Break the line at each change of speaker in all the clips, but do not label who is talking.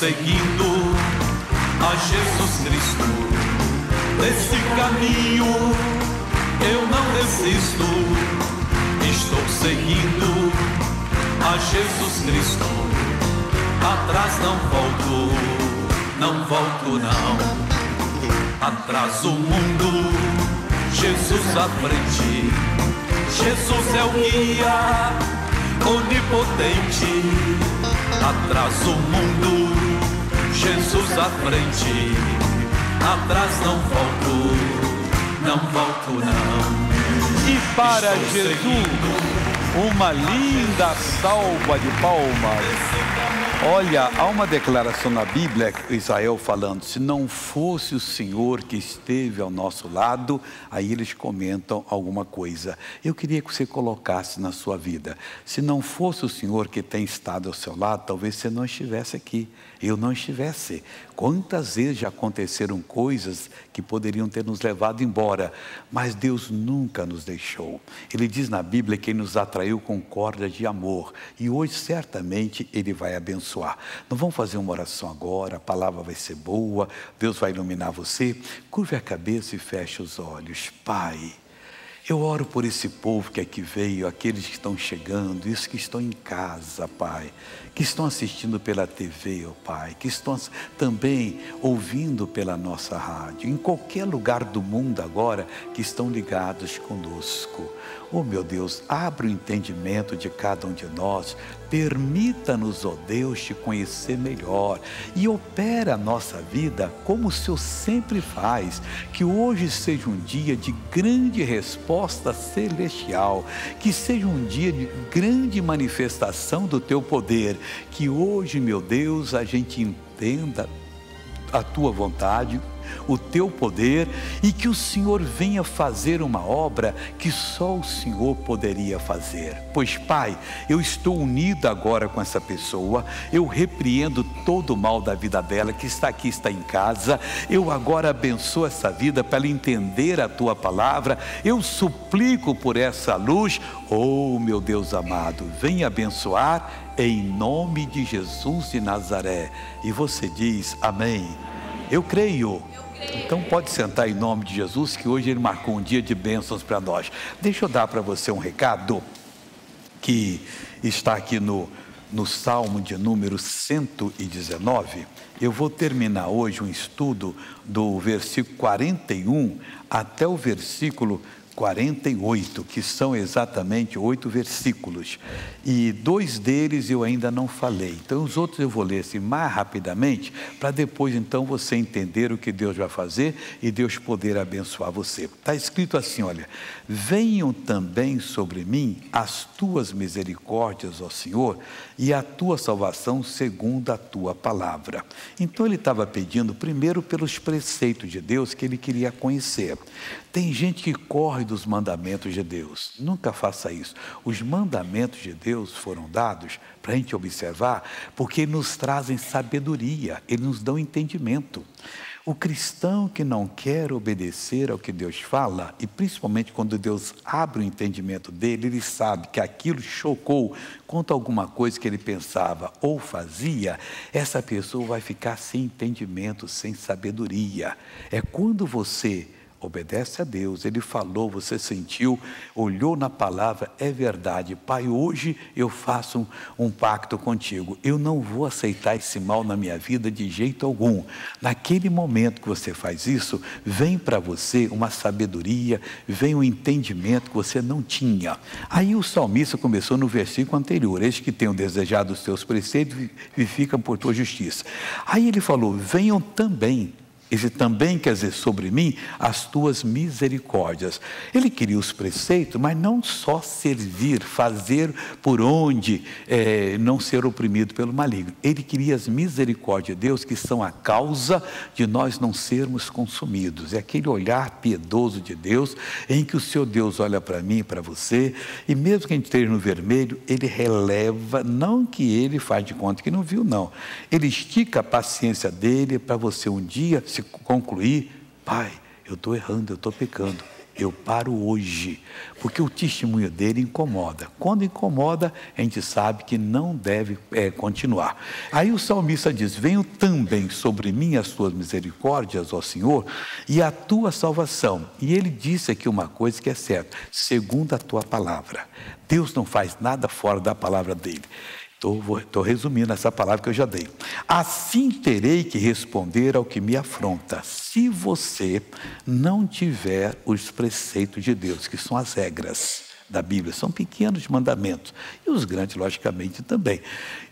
seguindo a Jesus Cristo. Nesse caminho eu não desisto. Estou seguindo a Jesus Cristo. Atrás não volto, não volto não. Atrás o mundo, Jesus à frente. Jesus é o guia onipotente. Atrás o mundo, Jesus à frente. Atrás não volto, não volto não.
E para Estou Jesus, seguindo. uma linda salva de palmas. Olha, há uma declaração na Bíblia, Israel falando: se não fosse o Senhor que esteve ao nosso lado, aí eles comentam alguma coisa. Eu queria que você colocasse na sua vida: se não fosse o Senhor que tem estado ao seu lado, talvez você não estivesse aqui, eu não estivesse. Quantas vezes já aconteceram coisas que poderiam ter nos levado embora, mas Deus nunca nos deixou. Ele diz na Bíblia que Ele nos atraiu com corda de amor e hoje certamente Ele vai abençoar. Não vamos fazer uma oração agora, a palavra vai ser boa, Deus vai iluminar você. Curve a cabeça e feche os olhos. Pai. Eu oro por esse povo que aqui veio, aqueles que estão chegando, os que estão em casa, Pai, que estão assistindo pela TV, oh Pai, que estão também ouvindo pela nossa rádio, em qualquer lugar do mundo agora que estão ligados conosco. Oh meu Deus, abre o entendimento de cada um de nós, permita-nos, ó oh Deus, te conhecer melhor e opera a nossa vida como o Senhor sempre faz. Que hoje seja um dia de grande resposta celestial, que seja um dia de grande manifestação do teu poder. Que hoje, meu Deus, a gente entenda a tua vontade o teu poder e que o Senhor venha fazer uma obra que só o Senhor poderia fazer. Pois, Pai, eu estou unido agora com essa pessoa, eu repreendo todo o mal da vida dela que está aqui, está em casa. Eu agora abençoo essa vida para ela entender a tua palavra. Eu suplico por essa luz, oh meu Deus amado, venha abençoar em nome de Jesus de Nazaré. E você diz amém. Eu creio. Então pode sentar em nome de Jesus, que hoje ele marcou um dia de bênçãos para nós. Deixa eu dar para você um recado que está aqui no, no Salmo de número 119. Eu vou terminar hoje um estudo do versículo 41 até o versículo 48, que são exatamente oito versículos. E dois deles eu ainda não falei. Então, os outros eu vou ler assim mais rapidamente, para depois então você entender o que Deus vai fazer e Deus poder abençoar você. Está escrito assim: olha, venham também sobre mim as tuas misericórdias, ó Senhor, e a tua salvação segundo a tua palavra. Então, ele estava pedindo primeiro pelos preceitos de Deus que ele queria conhecer. Tem gente que corre dos mandamentos de Deus. Nunca faça isso. Os mandamentos de Deus foram dados para a gente observar, porque nos trazem sabedoria, eles nos dão entendimento. O cristão que não quer obedecer ao que Deus fala, e principalmente quando Deus abre o entendimento dele, ele sabe que aquilo chocou quanto a alguma coisa que ele pensava ou fazia, essa pessoa vai ficar sem entendimento, sem sabedoria. É quando você Obedece a Deus. Ele falou, você sentiu, olhou na palavra, é verdade. Pai, hoje eu faço um, um, pacto contigo. Eu não vou aceitar esse mal na minha vida de jeito algum. Naquele momento que você faz isso, vem para você uma sabedoria, vem um entendimento que você não tinha. Aí o salmista começou no versículo anterior: Eis que tenho desejado os teus preceitos e ficam por tua justiça. Aí ele falou: Venham também esse também quer dizer sobre mim as tuas misericórdias. Ele queria os preceitos, mas não só servir, fazer por onde é, não ser oprimido pelo maligno. Ele queria as misericórdias de Deus, que são a causa de nós não sermos consumidos. É aquele olhar piedoso de Deus, em que o seu Deus olha para mim e para você, e mesmo que a gente esteja no vermelho, ele releva, não que ele faz de conta que não viu, não. Ele estica a paciência dele para você um dia se concluir, pai, eu estou errando, eu estou pecando. eu paro hoje, porque o testemunho dele incomoda. Quando incomoda, a gente sabe que não deve é, continuar. Aí o salmista diz: Venho também sobre mim as tuas misericórdias, ó Senhor, e a tua salvação. E ele disse aqui uma coisa que é certa: segundo a tua palavra. Deus não faz nada fora da palavra dele. Estou resumindo essa palavra que eu já dei. Assim terei que responder ao que me afronta, se você não tiver os preceitos de Deus, que são as regras da Bíblia, são pequenos mandamentos, e os grandes, logicamente, também.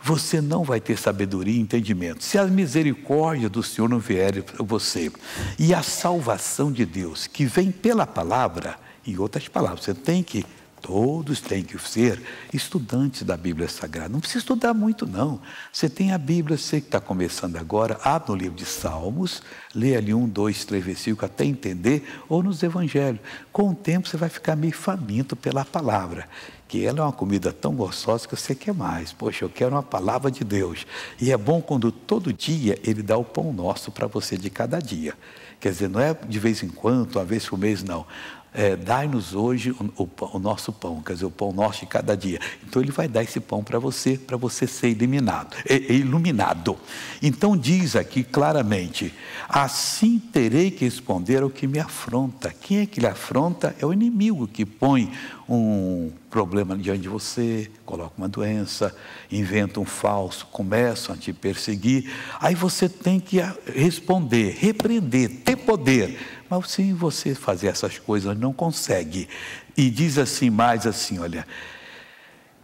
Você não vai ter sabedoria e entendimento. Se a misericórdia do Senhor não vier para você, e a salvação de Deus, que vem pela palavra, em outras palavras, você tem que Todos têm que ser estudantes da Bíblia Sagrada. Não precisa estudar muito, não. Você tem a Bíblia, você que está começando agora, abre no livro de Salmos, lê ali um, dois, três versículos até entender, ou nos Evangelhos. Com o tempo você vai ficar meio faminto pela palavra, que ela é uma comida tão gostosa que você quer mais. Poxa, eu quero uma palavra de Deus. E é bom quando todo dia Ele dá o pão nosso para você de cada dia. Quer dizer, não é de vez em quando, uma vez por mês, não é, dai-nos hoje o, o, o, nosso pão, quer dizer, o pão nosso de cada dia. Então ele vai dar esse pão para você, para você ser eliminado, é, é, iluminado. Então diz aqui claramente: assim terei que responder ao que me afronta. Quem é que lhe afronta? É o inimigo que põe um problema diante de você, coloca uma doença, inventa um falso, começa a te perseguir. Aí você tem que responder, repreender, ter poder mas se você fazer essas coisas não consegue. E diz assim mais assim, olha,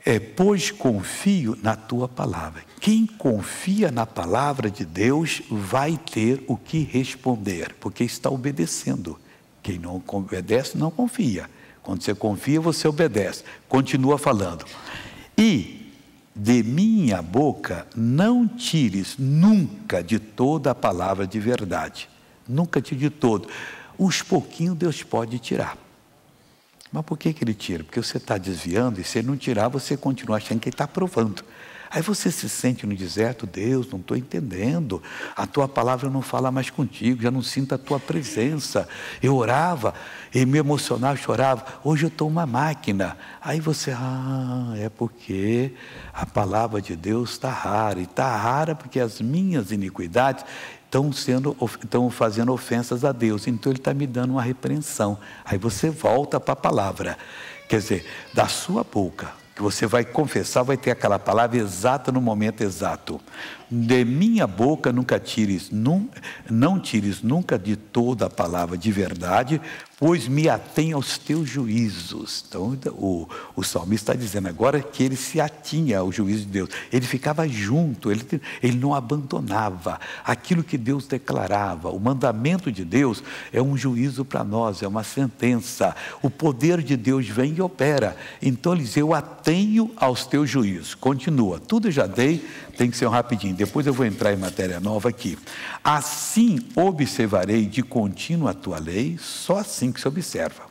é, pois confio na tua palavra. Quem confia na palavra de Deus vai ter o que responder, porque está obedecendo. Quem não obedece não confia. Quando você confia, você obedece. Continua falando. E de minha boca não tires nunca de toda a palavra de verdade nunca te de todo. Uns pouquinhos Deus pode tirar. Mas por que, que ele tira? Porque você está desviando e se ele não tirar, você continua achando que ele está aprovando. Aí você se sente no deserto, Deus, não estou entendendo. A tua palavra não fala mais contigo, já não sinto a tua presença. Eu orava e me emocionava, chorava. Hoje eu estou uma máquina. Aí você, ah, é porque a palavra de Deus está rara. E está rara porque as minhas iniquidades estão, sendo, estão fazendo ofensas a Deus. Então ele está me dando uma repreensão. Aí você volta para a palavra. Quer dizer, da sua boca, que você vai confessar, vai ter aquela palavra exata no momento exato. De minha boca nunca tires, não, não tires nunca de toda a palavra de verdade, pois me atém aos teus juízos. Então, o, o salmista está dizendo agora que ele se atinha ao juízo de Deus. Ele ficava junto, ele, ele não abandonava aquilo que Deus declarava. O mandamento de Deus é um juízo para nós, é uma sentença. O poder de Deus vem e opera. Então, ele diz: Eu atenho aos teus juízos. Continua, tudo já dei, tem que ser um rapidinho. Depois eu vou entrar em matéria nova aqui. Assim observarei de contínuo a tua lei, só assim que se observa.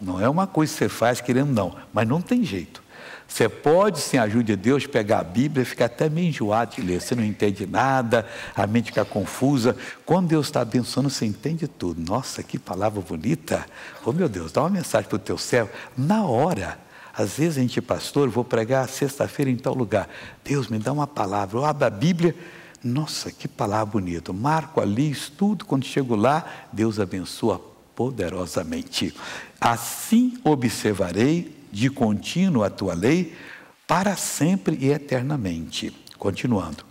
Não é uma coisa que você faz querendo, não, mas não tem jeito. Você pode, sem a ajuda de Deus, pegar a Bíblia e ficar até meio enjoado de ler. Você não entende nada, a mente fica confusa. Quando Deus está abençoando, você entende tudo. Nossa, que palavra bonita. Oh, meu Deus, dá uma mensagem para o teu servo. Na hora, às vezes a gente, pastor, vou pregar sexta-feira em tal lugar. Deus me dá uma palavra. Eu abro a Bíblia. Nossa, que palavra bonita. Marco ali, estudo. Quando chego lá, Deus abençoa poderosamente. Assim observarei de contínuo a tua lei para sempre e eternamente. Continuando.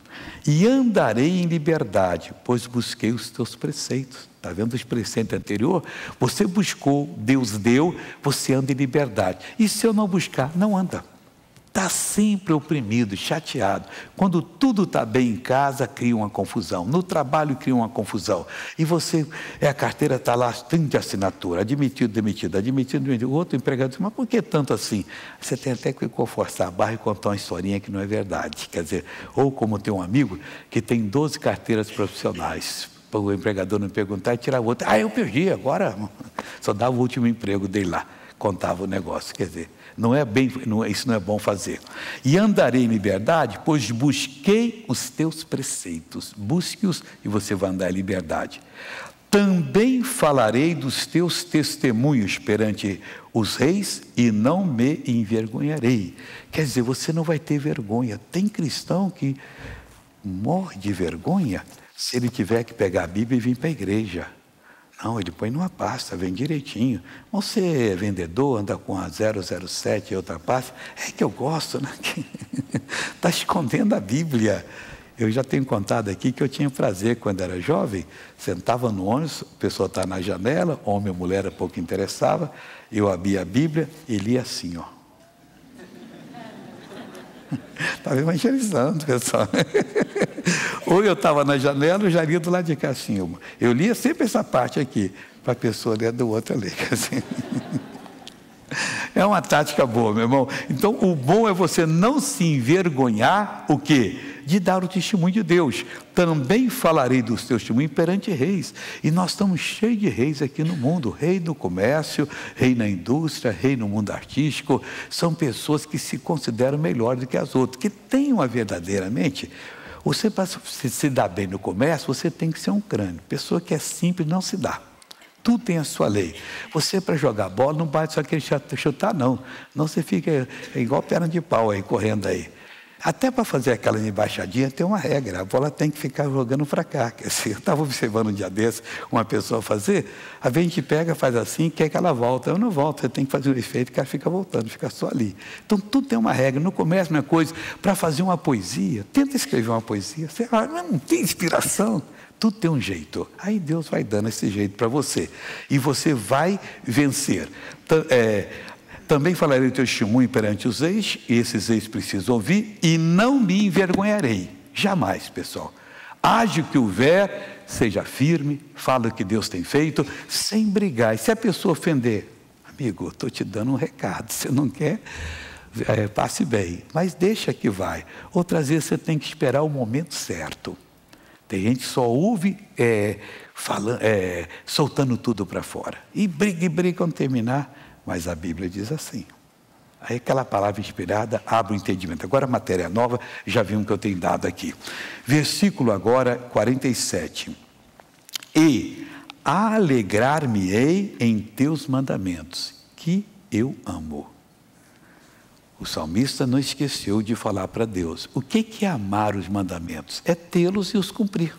E andarei em liberdade, pois busquei os teus preceitos. Está vendo os preceitos anterior? Você buscou, Deus deu, você anda em liberdade. E se eu não buscar, não anda. Está sempre oprimido, chateado. Quando tudo está bem em casa, cria uma confusão. No trabalho, cria uma confusão. E você, é, a carteira está lá, tem de assinatura, admitido, demitido, admitido, demitido. O outro empregado diz, mas por que tanto assim? Você tem até que forçar a barra e contar uma historinha que não é verdade. Quer dizer, ou como tem um amigo que tem 12 carteiras profissionais o empregador não perguntar e tirar outra. Ah, eu perdi, agora só dava o último emprego dele lá, contava o negócio. Quer dizer, não é bem, não, isso não é bom fazer. E andarei em liberdade, pois busquei os teus preceitos. Busque-os e você vai andar em liberdade. Também falarei dos teus testemunhos perante os reis e não me envergonharei. Quer dizer, você não vai ter vergonha. Tem cristão que morre de vergonha se ele tiver que pegar a Bíblia e vir para a igreja. Não, ele põe numa pasta, vem direitinho. Você é vendedor, anda com a 007 e outra pasta. É que eu gosto, né? Está escondendo a Bíblia. Eu já tenho contado aqui que eu tinha prazer quando era jovem, sentava no ônibus, a pessoa está na janela, homem ou mulher pouco interessava, eu abria a Bíblia e lia assim, ó. Estava evangelizando, pessoal. Ou eu estava na janela, eu já lia do lado de cá assim. Eu lia sempre essa parte aqui, para a pessoa ler do outro ler. Assim. É uma tática boa, meu irmão. Então, o bom é você não se envergonhar, o quê? De dar o testemunho de Deus. Também falarei dos teus testemunhos perante reis. E nós estamos cheios de reis aqui no mundo: rei no comércio, rei na indústria, rei no mundo artístico. São pessoas que se consideram melhores do que as outras, que têm uma verdadeiramente. Você, para se dar bem no comércio, você tem que ser um crânio. Pessoa que é simples não se dá. Tudo tem a sua lei. Você, para jogar bola, não bate só aquele chutar, não. Não você fica é igual perna de pau aí, correndo aí. Até para fazer aquela embaixadinha tem uma regra, a bola tem que ficar jogando para cá. Eu estava observando um dia desse uma pessoa fazer, a gente pega, faz assim, quer que ela volta. Eu não volto, você tem que fazer um efeito que ela fica voltando, fica só ali. Então tudo tem uma regra. No começo, uma coisa, para fazer uma poesia, tenta escrever uma poesia, você não tem inspiração. Tudo tem um jeito. Aí Deus vai dando esse jeito para você. E você vai vencer. É, também falarei o teu testemunho perante os ex, e esses ex precisam ouvir, e não me envergonharei. Jamais, pessoal. Age o que houver, seja firme, fala o que Deus tem feito, sem brigar. E se a pessoa ofender, amigo, estou te dando um recado. Se não quer, é, passe bem. Mas deixa que vai. Outras vezes você tem que esperar o momento certo. Tem gente que só ouve é, falando, é, soltando tudo para fora. E briga e briga quando terminar. Mas a Bíblia diz assim. Aí aquela palavra inspirada abre o entendimento. Agora a matéria nova, já vimos que eu tenho dado aqui. Versículo agora 47. E alegrar-me-ei em teus mandamentos, que eu amo. O salmista não esqueceu de falar para Deus: o que é amar os mandamentos? É tê-los e os cumprir.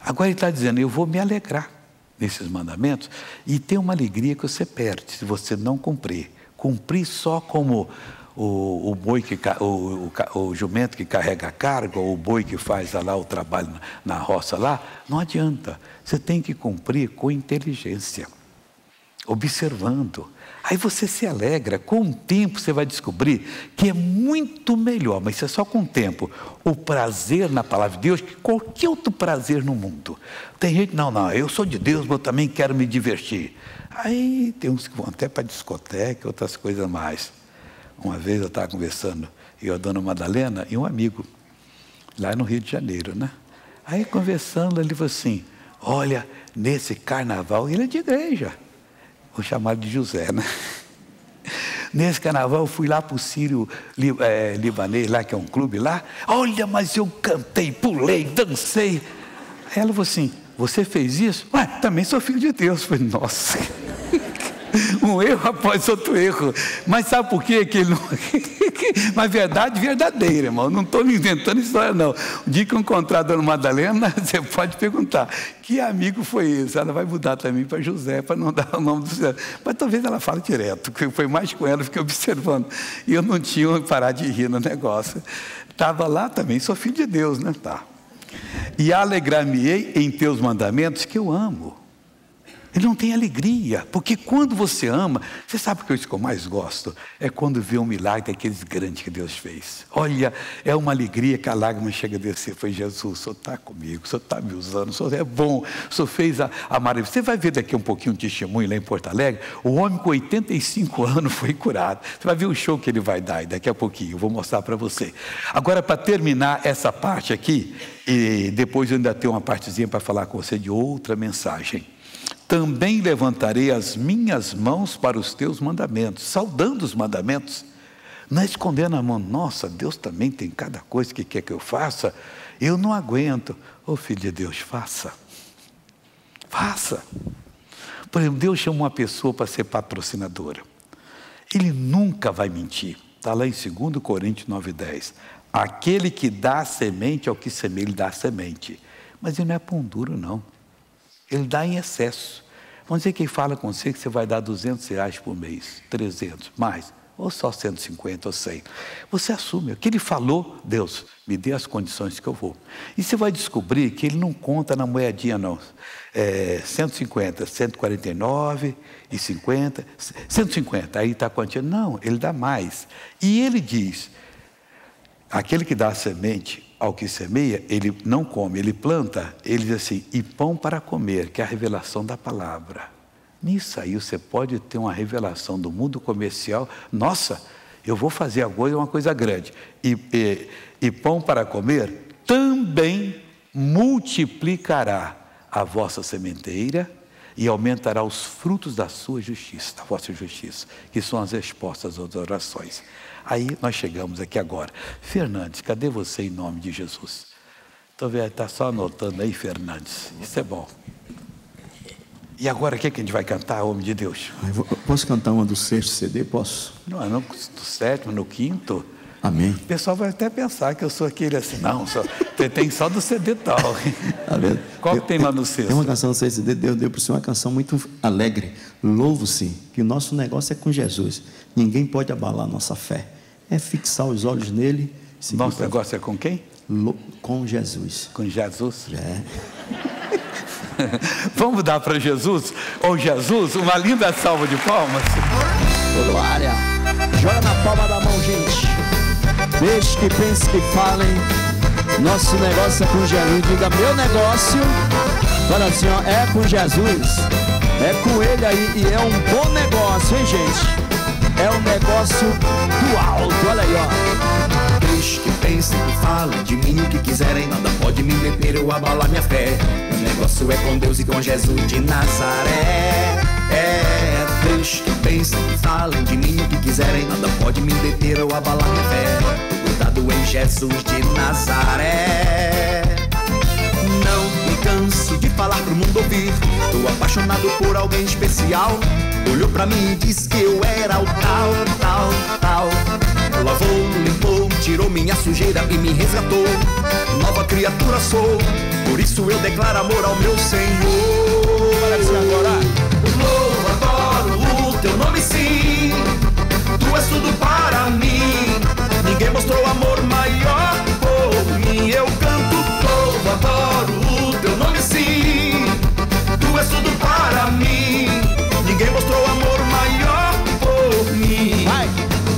Agora ele está dizendo: eu vou me alegrar nesses mandamentos e ter uma alegria que você perde se você não cumprir. Cumprir só como o, o boi que o, o, o, jumento que carrega a carga, ou o boi que faz lá o trabalho na, na roça lá, não adianta. Você tem que cumprir com inteligência, observando Aí você se alegra, com o tempo você vai descobrir que é muito melhor, mas isso é só com o tempo, o prazer na palavra de Deus que qualquer outro prazer no mundo. Tem gente, não, não, eu sou de Deus, mas eu também quero me divertir. Aí tem uns que vão até para discoteca, outras coisas mais. Uma vez eu estava conversando, eu, a dona Madalena e um amigo, lá no Rio de Janeiro, né? Aí conversando, ele falou assim: olha, nesse carnaval, ele é de igreja o chamado de José, né? Nesse carnaval eu fui lá para o Sírio é, Libanês, lá que é um clube lá. Olha, mas eu cantei, pulei, dancei. Aí ela falou assim: Você fez isso? Ué, também sou filho de Deus. Eu falei, nossa. um erro após outro erro. Mas sabe por quê? que ele não. Mas verdade verdadeira, irmão. Não estou inventando história, não. O dia que eu encontrar a dona Madalena, você pode perguntar: que amigo foi esse? Ela vai mudar também para José, para não dar o nome do céu. Mas talvez ela fale direto, porque foi mais com ela, fiquei observando. E eu não tinha parar de rir no negócio. Estava lá também, sou filho de Deus, né? Tá. E alegrar-me-ei em teus mandamentos que eu amo. Ele não tem alegria, porque quando você ama, você sabe o que eu mais gosto? É quando vê um milagre daqueles grandes que Deus fez. Olha, é uma alegria que a lágrima chega a descer. Foi Jesus, o Senhor está comigo, o Senhor está me usando, o Senhor é bom, o Senhor fez a, a maravilha. Você vai ver daqui um pouquinho um testemunho lá em Porto Alegre. O homem com 85 anos foi curado. Você vai ver o show que ele vai dar daqui a pouquinho, eu vou mostrar para você. Agora, para terminar essa parte aqui, e depois eu ainda tenho uma partezinha para falar com você de outra mensagem também levantarei as minhas mãos para os teus mandamentos, saudando os mandamentos, não é escondendo a mão, nossa, Deus também tem cada coisa que quer que eu faça, eu não aguento. Ô oh, filho de Deus, faça. Faça. Por exemplo, Deus chama uma pessoa para ser patrocinadora. Ele nunca vai mentir. Está lá em 2 Coríntios 9,10. Aquele que dá semente ao que semeia, ele dá semente. Mas ele não é pão duro, não. Ele dá em excesso. Vamos dizer que ele fala com você que você vai dar 200 reais por mês, 300, mais, ou só 150 ou 100. Você assume. O que ele falou, Deus, me dê as condições que eu vou. E você vai descobrir que ele não conta na moedinha, não. É 150, 149 e 50, 150, aí está a quantia. Não, ele dá mais. E ele diz: aquele que dá a semente ao que semeia, ele não come, ele planta, ele diz assim, e pão para comer, que é a revelação da palavra. Nisso aí você pode ter uma revelação do mundo comercial. Nossa, eu vou fazer agora uma coisa grande. E, e, e pão para comer também multiplicará a vossa sementeira e aumentará os frutos da sua justiça, da vossa justiça, que são as respostas às orações. Aí nós chegamos aqui agora. Fernandes, cadê você em nome de Jesus? Estou vendo, está só anotando aí, Fernandes. Isso é bom. E agora o que, é que a gente vai cantar, homem de Deus?
Posso cantar uma do sexto CD? Posso?
Não, não do sétimo, no quinto.
Amém.
O pessoal vai até pensar que eu sou aquele assim, não, só, tem só do CD tal. Qual que tem lá no sexto?
Tem uma canção do sexto CD, Deus deu para você uma canção muito alegre. Louvo-se, que o nosso negócio é com Jesus. Ninguém pode abalar a nossa fé é fixar os olhos nele.
Nosso negócio é com quem?
Com Jesus.
Com Jesus?
É.
Vamos dar para Jesus, ou Jesus, uma linda salva de palmas.
Glória. Joga na palma da mão, gente. Deixe que pense que falem. Nosso negócio é com Jesus. Diga, meu negócio. Fala assim, ó, é com Jesus. É com ele aí e é um bom negócio, hein, gente? é o negócio alto. Olha aí, ó.
Deixe que pensem, que falem de mim o que quiserem, nada pode me deter ou abalar minha fé. O negócio é com Deus e com Jesus de Nazaré. É, deixe que pensem, que falem de mim o que quiserem, nada pode me deter ou abalar minha fé. Cuidado em Jesus de Nazaré. Não me canso de falar pro mundo ouvir. Tô apaixonado por alguém especial. Olhou pra mim e disse que eu era o tal, tal, tal. Lavou, limpou, tirou minha sujeira e me resgatou. Nova criatura sou, por isso eu declaro amor ao meu Senhor.
Agora.
Louvo, adoro o teu nome sim. Tu és tudo para mim. Ninguém mostrou amor maior por mim. Eu canto, Tu és tudo para mim. Ninguém mostrou amor maior por mim.
Vai.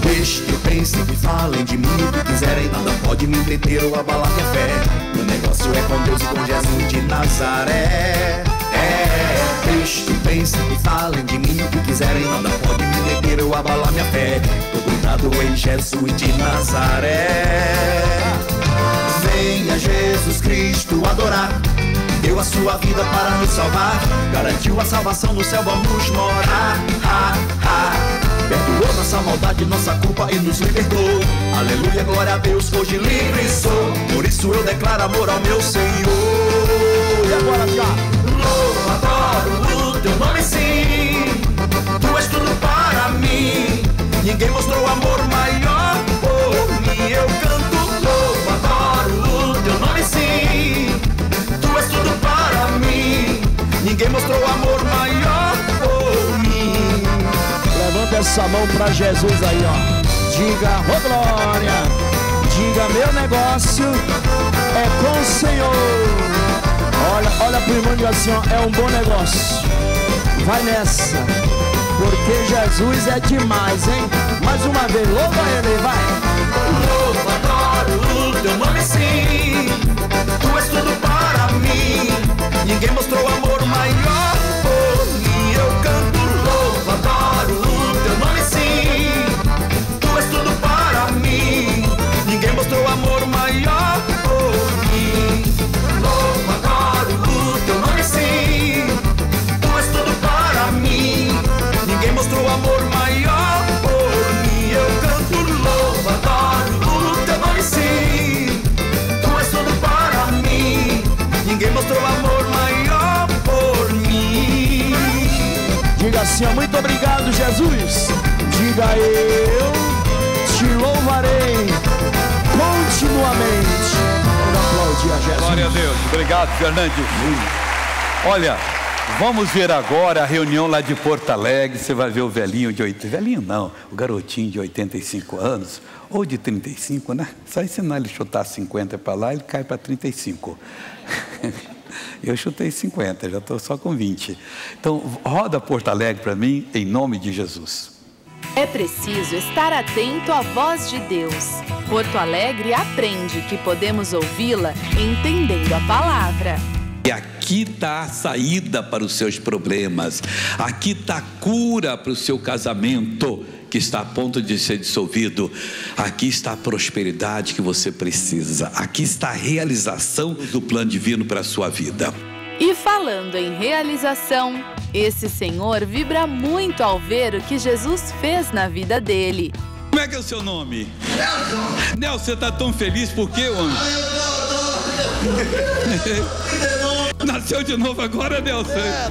Deixe que pensem, que falem de mim o que quiserem, nada pode me deter ou abalar minha fé. Meu negócio é com Deus e com Jesus de Nazaré. É, deixe que pensem, que falem de mim o que quiserem, nada pode me deter ou abalar minha fé. Tô cuidado em Jesus de Nazaré. Venha Jesus Cristo adorar. Deu a sua vida para nos salvar. Garantiu a salvação no céu, vamos morar. Ha, ha. Perdoou nossa maldade, nossa culpa e nos libertou. Aleluia, glória a Deus, hoje livre sou. Por isso eu declaro amor ao meu Senhor.
E agora, cá?
Louvo, adoro o teu nome sim. Tu és tudo para mim. Ninguém mostrou amor maior Ninguém mostrou amor maior por mim.
Levanta essa mão pra Jesus aí, ó. Diga, ô oh, glória. Diga, meu negócio é com o Senhor. Olha, olha pro irmão e diga assim, ó, é um bom negócio. Vai nessa. Porque Jesus é demais, hein? Mais uma vez, louva ele, vai.
Louvo, adoro o teu nome sim. Tu és tudo para mim. Ninguém mostrou amor maior
Assim, ó, muito obrigado, Jesus. Diga eu te louvarei continuamente. Aplaudir a Jesus.
Glória a Deus. Obrigado, Fernandes. Olha, vamos ver agora a reunião lá de Porto Alegre. Você vai ver o velhinho de 80. Velhinho não, o garotinho de 85 anos, ou de 35, né? Só ensinar ele chutar 50 para lá, ele cai para 35. Eu chutei 50, já estou só com 20. Então, roda Porto Alegre para mim, em nome de Jesus.
É preciso estar atento à voz de Deus. Porto Alegre aprende que podemos ouvi-la entendendo a palavra.
E aqui está a saída para os seus problemas, aqui está a cura para o seu casamento que está a ponto de ser dissolvido, aqui está a prosperidade que você precisa, aqui está a realização do plano divino para a sua vida.
E falando em realização, esse senhor vibra muito ao ver o que Jesus fez na vida dele.
Como é que é o seu nome? Nelson. Nelson, você está tão feliz por quê, homem? Nasceu de novo agora, Nelson?
É,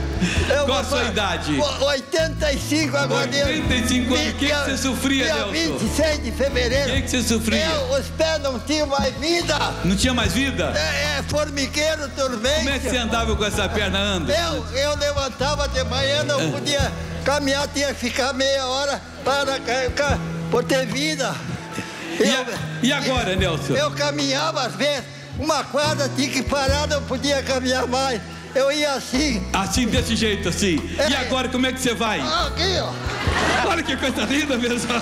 eu
Qual a sua idade?
o- 85 agora.
85 anos. O que que você sofria,
dia
Nelson?
26 de fevereiro.
O que que você sofria?
Eu, os pés não tinham mais vida.
Não tinha mais vida?
É, é formigueiro, dormente.
Como é que você andava com essa perna anda?
Eu, eu levantava de manhã, não
É.
podia caminhar, tinha que ficar meia hora para por ter vida.
E, a- e agora, Nelson?
Eu caminhava às vezes, uma quadra tinha que parar, não podia caminhar mais. Eu ia assim.
Assim, desse jeito, assim. E
É.
agora, como é que você vai?
Aqui, ó.
Olha que coisa linda, pessoal.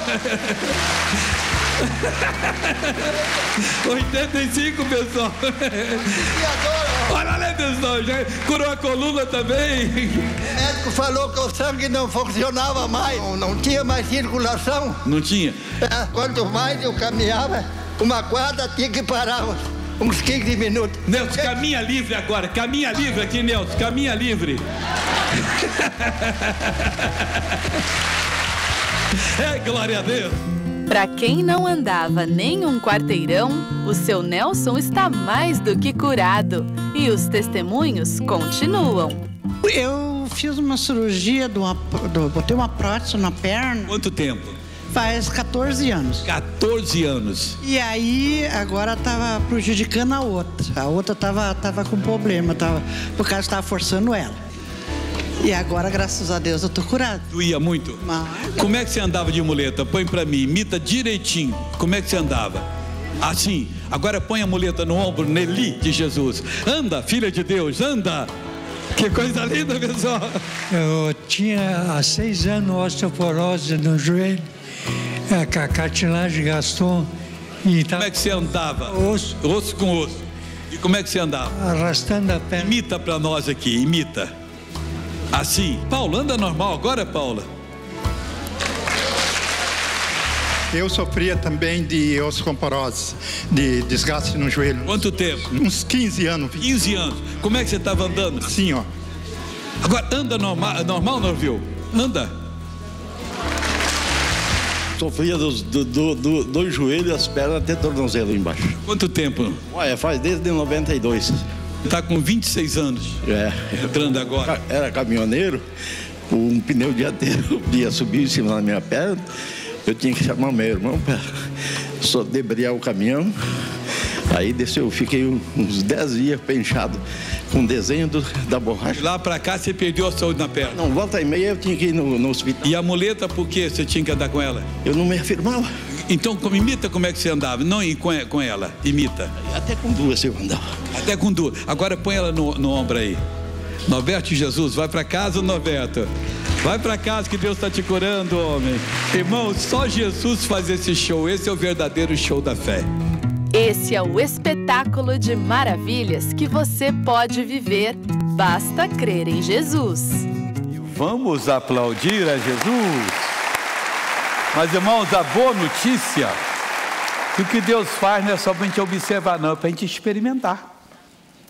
85, pessoal.
E.
Olha lá, pessoal. Já curou a coluna também.
O médico falou que o sangue não funcionava mais, não, não tinha mais circulação.
Não tinha?
É, Quanto mais eu caminhava, uma quadra tinha que parar uns, uns 15 minutos.
Nelson, caminha livre agora. Caminha livre aqui, Nelson. Caminha livre. É, glória a Deus.
Para quem não andava nem um quarteirão, o seu Nelson está mais do que curado. E os testemunhos continuam.
Eu fiz uma cirurgia, de uma, do- botei uma prótese na perna
Quanto tempo?
Faz 14 anos.
14 anos.
E aí, agora estava prejudicando a outra. A outra estava tava com problema, tava, por causa que estava forçando ela. E agora, graças a Deus, eu tô curado.
Doía muito?
Mas-
Como é que você andava de muleta? Põe pra mim, imita direitinho. Como é que você andava? Assim. Agora põe a muleta no ombro, Nelly de Jesus. Anda, filha de Deus, anda. Que coisa linda, pessoal.
Eu tinha há seis anos osteoporose no joelho, a ca- cartilagem gastou e
Como
estava
é que você andava?
Osso.
Osso com osso. E como é que você andava?
arrastando a perna.
Imita pra nós aqui, imita. Assim. Paula, anda normal agora, Paula?
Eu sofria também de osteoporose, de desgaste no joelho.
Quanto tempo?
Uns 15 anos.
15 anos. Como é que você estava andando?
Assim, ó.
Agora anda normal, normal, Norvil? Anda.
Sofria dos, do, do, do, do joelho, as pernas até tornozelo embaixo.
Quanto tempo?
Olha, faz desde 92.
Tá com 26 anos.
É.
Entrando agora.
Era caminhoneiro, um pneu dianteiro ia subir em cima da minha perna. Eu tinha que chamar meu irmão para só debriar o caminhão. Aí desceu, eu fiquei uns 10 dias penchado com desenho do- da borracha.
De lá pra cá você perdeu a saúde na perna.
Não, volta e meia eu tinha que ir no, no hospital.
E a muleta, por que você tinha que andar com ela?
Eu não me afirmava.
Então, como- imita como é que você andava. Não com, ela, imita.
Até com duas eu andava.
Até com duas. Agora põe ela no, no ombro aí. Norberto Jesus, vai pra casa, Norberto. Vai pra casa que Deus está te curando, homem. Irmão, só Jesus faz esse show. Esse é o verdadeiro show da fé.
Esse é o espetáculo de maravilhas que você pode viver. Basta crer em Jesus.
Vamos aplaudir a Jesus. Mas, irmãos, a boa notícia que o que Deus faz não é só para a gente observar, não, é para a gente experimentar.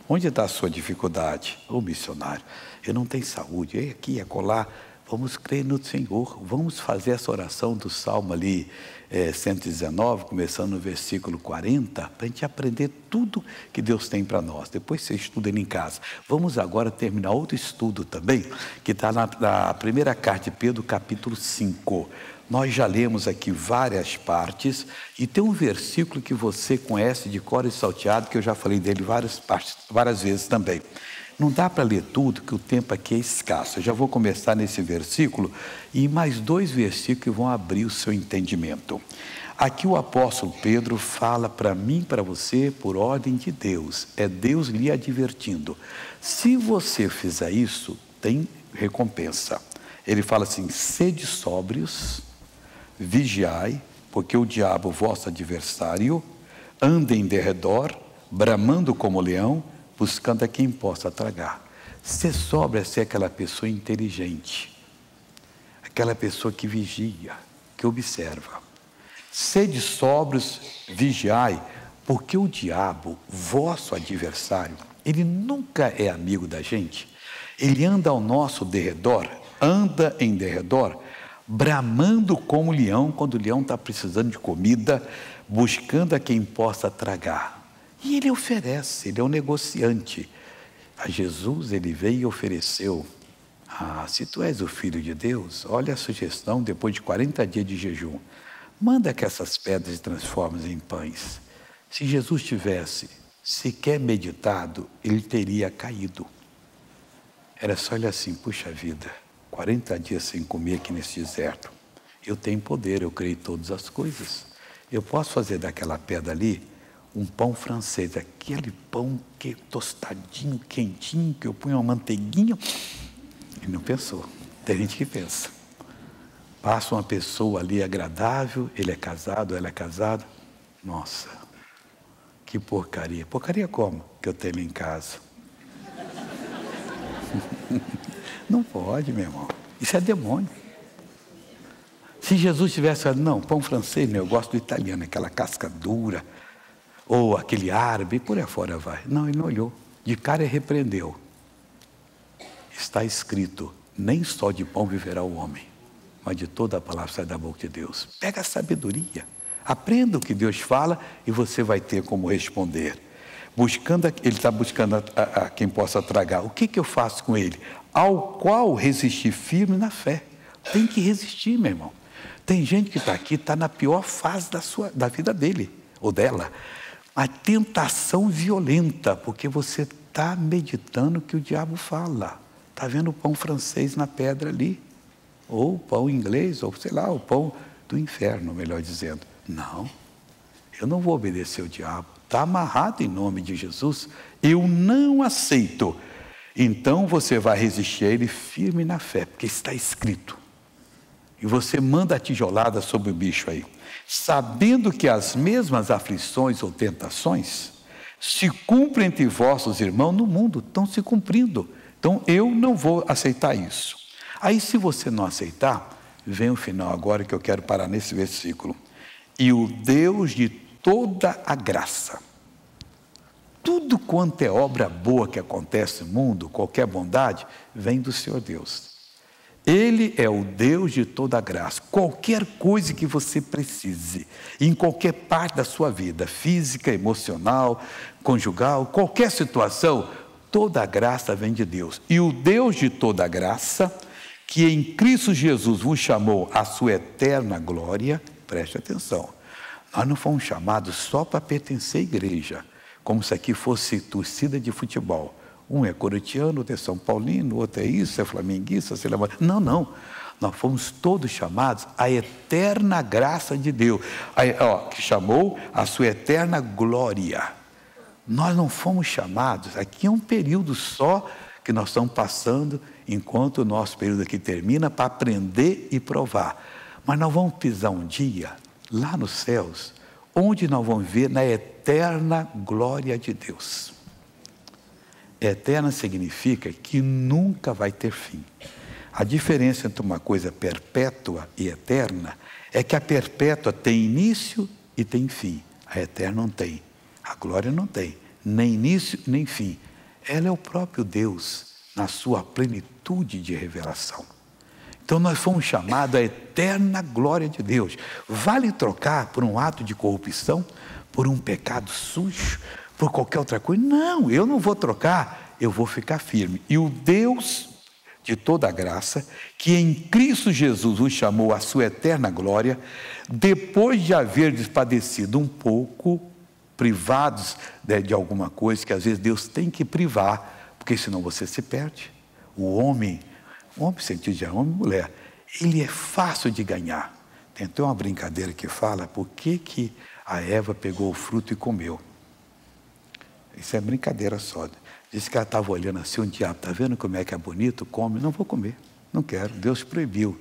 Onde está a sua dificuldade? Ô missionário, eu não tenho saúde, é aqui, é colar. Vamos crer no Senhor, vamos fazer essa oração do Salmo ali é, 119, começando no versículo 40, para a gente aprender tudo que Deus tem para nós. Depois você estuda ele em casa. Vamos agora terminar outro estudo também, que está na, na primeira carta de Pedro, capítulo 5. Nós já lemos aqui várias partes e tem um versículo que você conhece de cor e salteado, que eu já falei dele várias, partes, várias vezes também. Não dá para ler tudo, que o tempo aqui é escasso. Eu já vou começar nesse versículo e mais dois versículos que vão abrir o seu entendimento. Aqui o apóstolo Pedro fala para mim, para você, por ordem de Deus. É Deus lhe advertindo. Se você fizer isso, tem recompensa. Ele fala assim: sede sóbrios, vigiai, porque o diabo, vosso adversário, anda em derredor, bramando como leão buscando a quem possa tragar. Ser sobra é ser aquela pessoa inteligente, aquela pessoa que vigia, que observa. Sede sóbrios, vigiai, porque o diabo, vosso adversário, ele nunca é amigo da gente. Ele anda ao nosso derredor, anda em derredor, bramando como leão, quando o leão está precisando de comida, buscando a quem possa tragar. E ele oferece, ele é um negociante. A Jesus ele veio e ofereceu. Ah, se tu és o filho de Deus, olha a sugestão depois de 40 dias de jejum. Manda que essas pedras se transformem em pães. Se Jesus tivesse sequer meditado, ele teria caído. Era só ele assim, puxa vida, 40 dias sem comer aqui nesse deserto. Eu tenho poder, eu creio em todas as coisas. Eu posso fazer daquela pedra ali um pão francês, aquele pão que tostadinho, quentinho, que eu ponho uma manteiguinha. Ele não pensou. Tem gente que pensa. Passa uma pessoa ali agradável, ele é casado, ela é casada. Nossa, que porcaria. Porcaria como que eu tenho em casa? Não pode, meu irmão. Isso é demônio. Se Jesus tivesse falado, não, pão francês, eu gosto do italiano, aquela casca dura, ou aquele árabe, por aí fora vai. Não, ele não olhou. De cara ele repreendeu. Está escrito: nem só de pão viverá o homem, mas de toda a palavra sai da boca de Deus. Pega a sabedoria. Aprenda o que Deus fala e você vai ter como responder. Buscando, ele está buscando a, a, a, quem possa tragar. O que, que eu faço com ele? Ao qual resistir firme na fé. Tem que resistir, meu irmão. Tem gente que está aqui, está na pior fase da, sua, da vida dele ou dela a tentação violenta, porque você está meditando o que o diabo fala. Está vendo o pão francês na pedra ali, ou o pão inglês, ou sei lá, o pão do inferno, melhor dizendo. Não, eu não vou obedecer o diabo. Está amarrado em nome de Jesus. Eu não aceito. Então você vai resistir a ele firme na fé, porque está escrito. E você manda a tijolada sobre o bicho aí sabendo que as mesmas aflições ou tentações se cumprem entre vossos irmãos no mundo, estão se cumprindo. Então eu não vou aceitar isso. Aí, se você não aceitar, vem o final agora que eu quero parar nesse versículo. E o Deus de toda a graça, tudo quanto é obra boa que acontece no mundo, qualquer bondade, vem do Senhor Deus. Ele é o Deus de toda graça. Qualquer coisa que você precise, em qualquer parte da sua vida, física, emocional, conjugal, qualquer situação, toda graça vem de Deus. E o Deus de toda graça, que em Cristo Jesus vos chamou à sua eterna glória, preste atenção. Nós não fomos chamados só para pertencer à igreja, como se aqui fosse torcida de futebol. Um é corintiano, outro é São Paulino, outro é isso, é flamenguista, sei lá. Não, não. Nós fomos todos chamados à eterna graça de Deus, a, ó, que chamou a sua eterna glória. Nós não fomos chamados, aqui é um período só que nós estamos passando, enquanto o nosso período aqui termina, para aprender e provar. Mas nós vamos pisar um dia lá nos céus, onde nós vamos ver na eterna glória de Deus. Eterna significa que nunca vai ter fim. A diferença entre uma coisa perpétua e eterna é que a perpétua tem início e tem fim. A eterna não tem. A glória não tem. Nem início, nem fim. Ela é o próprio Deus na sua plenitude de revelação. Então nós fomos chamados à eterna glória de Deus. Vale trocar por um ato de corrupção, por um pecado sujo, por qualquer outra coisa? Não, eu não vou trocar, eu vou ficar firme. E o Deus de toda a graça, que em Cristo Jesus os chamou à sua eterna glória, depois de haver padecido um pouco, privados né, de alguma coisa, que às vezes Deus tem que privar, porque senão você se perde. O homem, o homem sentido de homem e mulher, ele é fácil de ganhar. Tem até uma brincadeira que fala por que, que a Eva pegou o fruto e comeu. Isso é brincadeira só. Disse que ela estava olhando assim, um diabo, está vendo como é que é bonito? Come, não vou comer, não quero, Deus proibiu.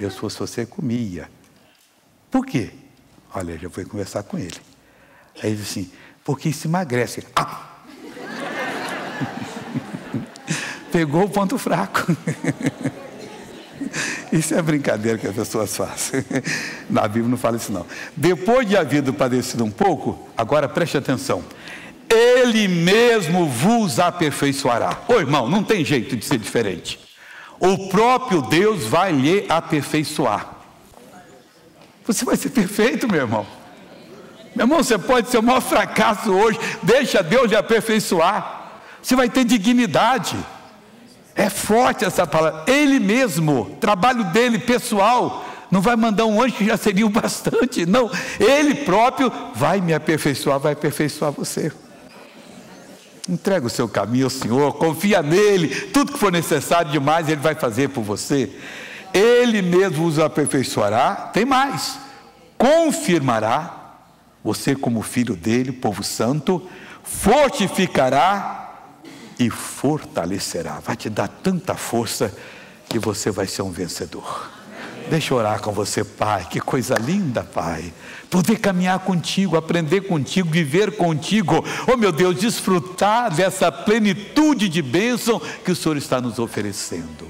Eu, se fosse você, comia. Por quê? Olha, já fui conversar com ele. Aí ele disse assim, porque se emagrece. Ah! Pegou o ponto fraco. Isso é brincadeira que as pessoas fazem. Na Bíblia não fala isso não. Depois de haver padecido um pouco, agora preste atenção. Ele mesmo vos aperfeiçoará. Ô irmão, não tem jeito de ser diferente. O próprio Deus vai lhe aperfeiçoar. Você vai ser perfeito, meu irmão. Meu irmão, você pode ser o maior fracasso hoje, deixa Deus lhe aperfeiçoar. Você vai ter dignidade. É forte essa palavra. Ele mesmo, trabalho dele pessoal, não vai mandar um anjo que já seria o bastante. Não, ele próprio vai me aperfeiçoar, vai aperfeiçoar você. Entrega o seu caminho ao Senhor, confia nele, tudo que for necessário demais, ele vai fazer por você. Ele mesmo os aperfeiçoará, tem mais, confirmará você como filho dele, povo santo, fortificará e fortalecerá. Vai te dar tanta força que você vai ser um vencedor. Deixa eu orar com você, Pai. Que coisa linda, Pai. Poder caminhar contigo, aprender contigo, viver contigo. Oh, meu Deus, desfrutar dessa plenitude de bênção que o Senhor está nos oferecendo.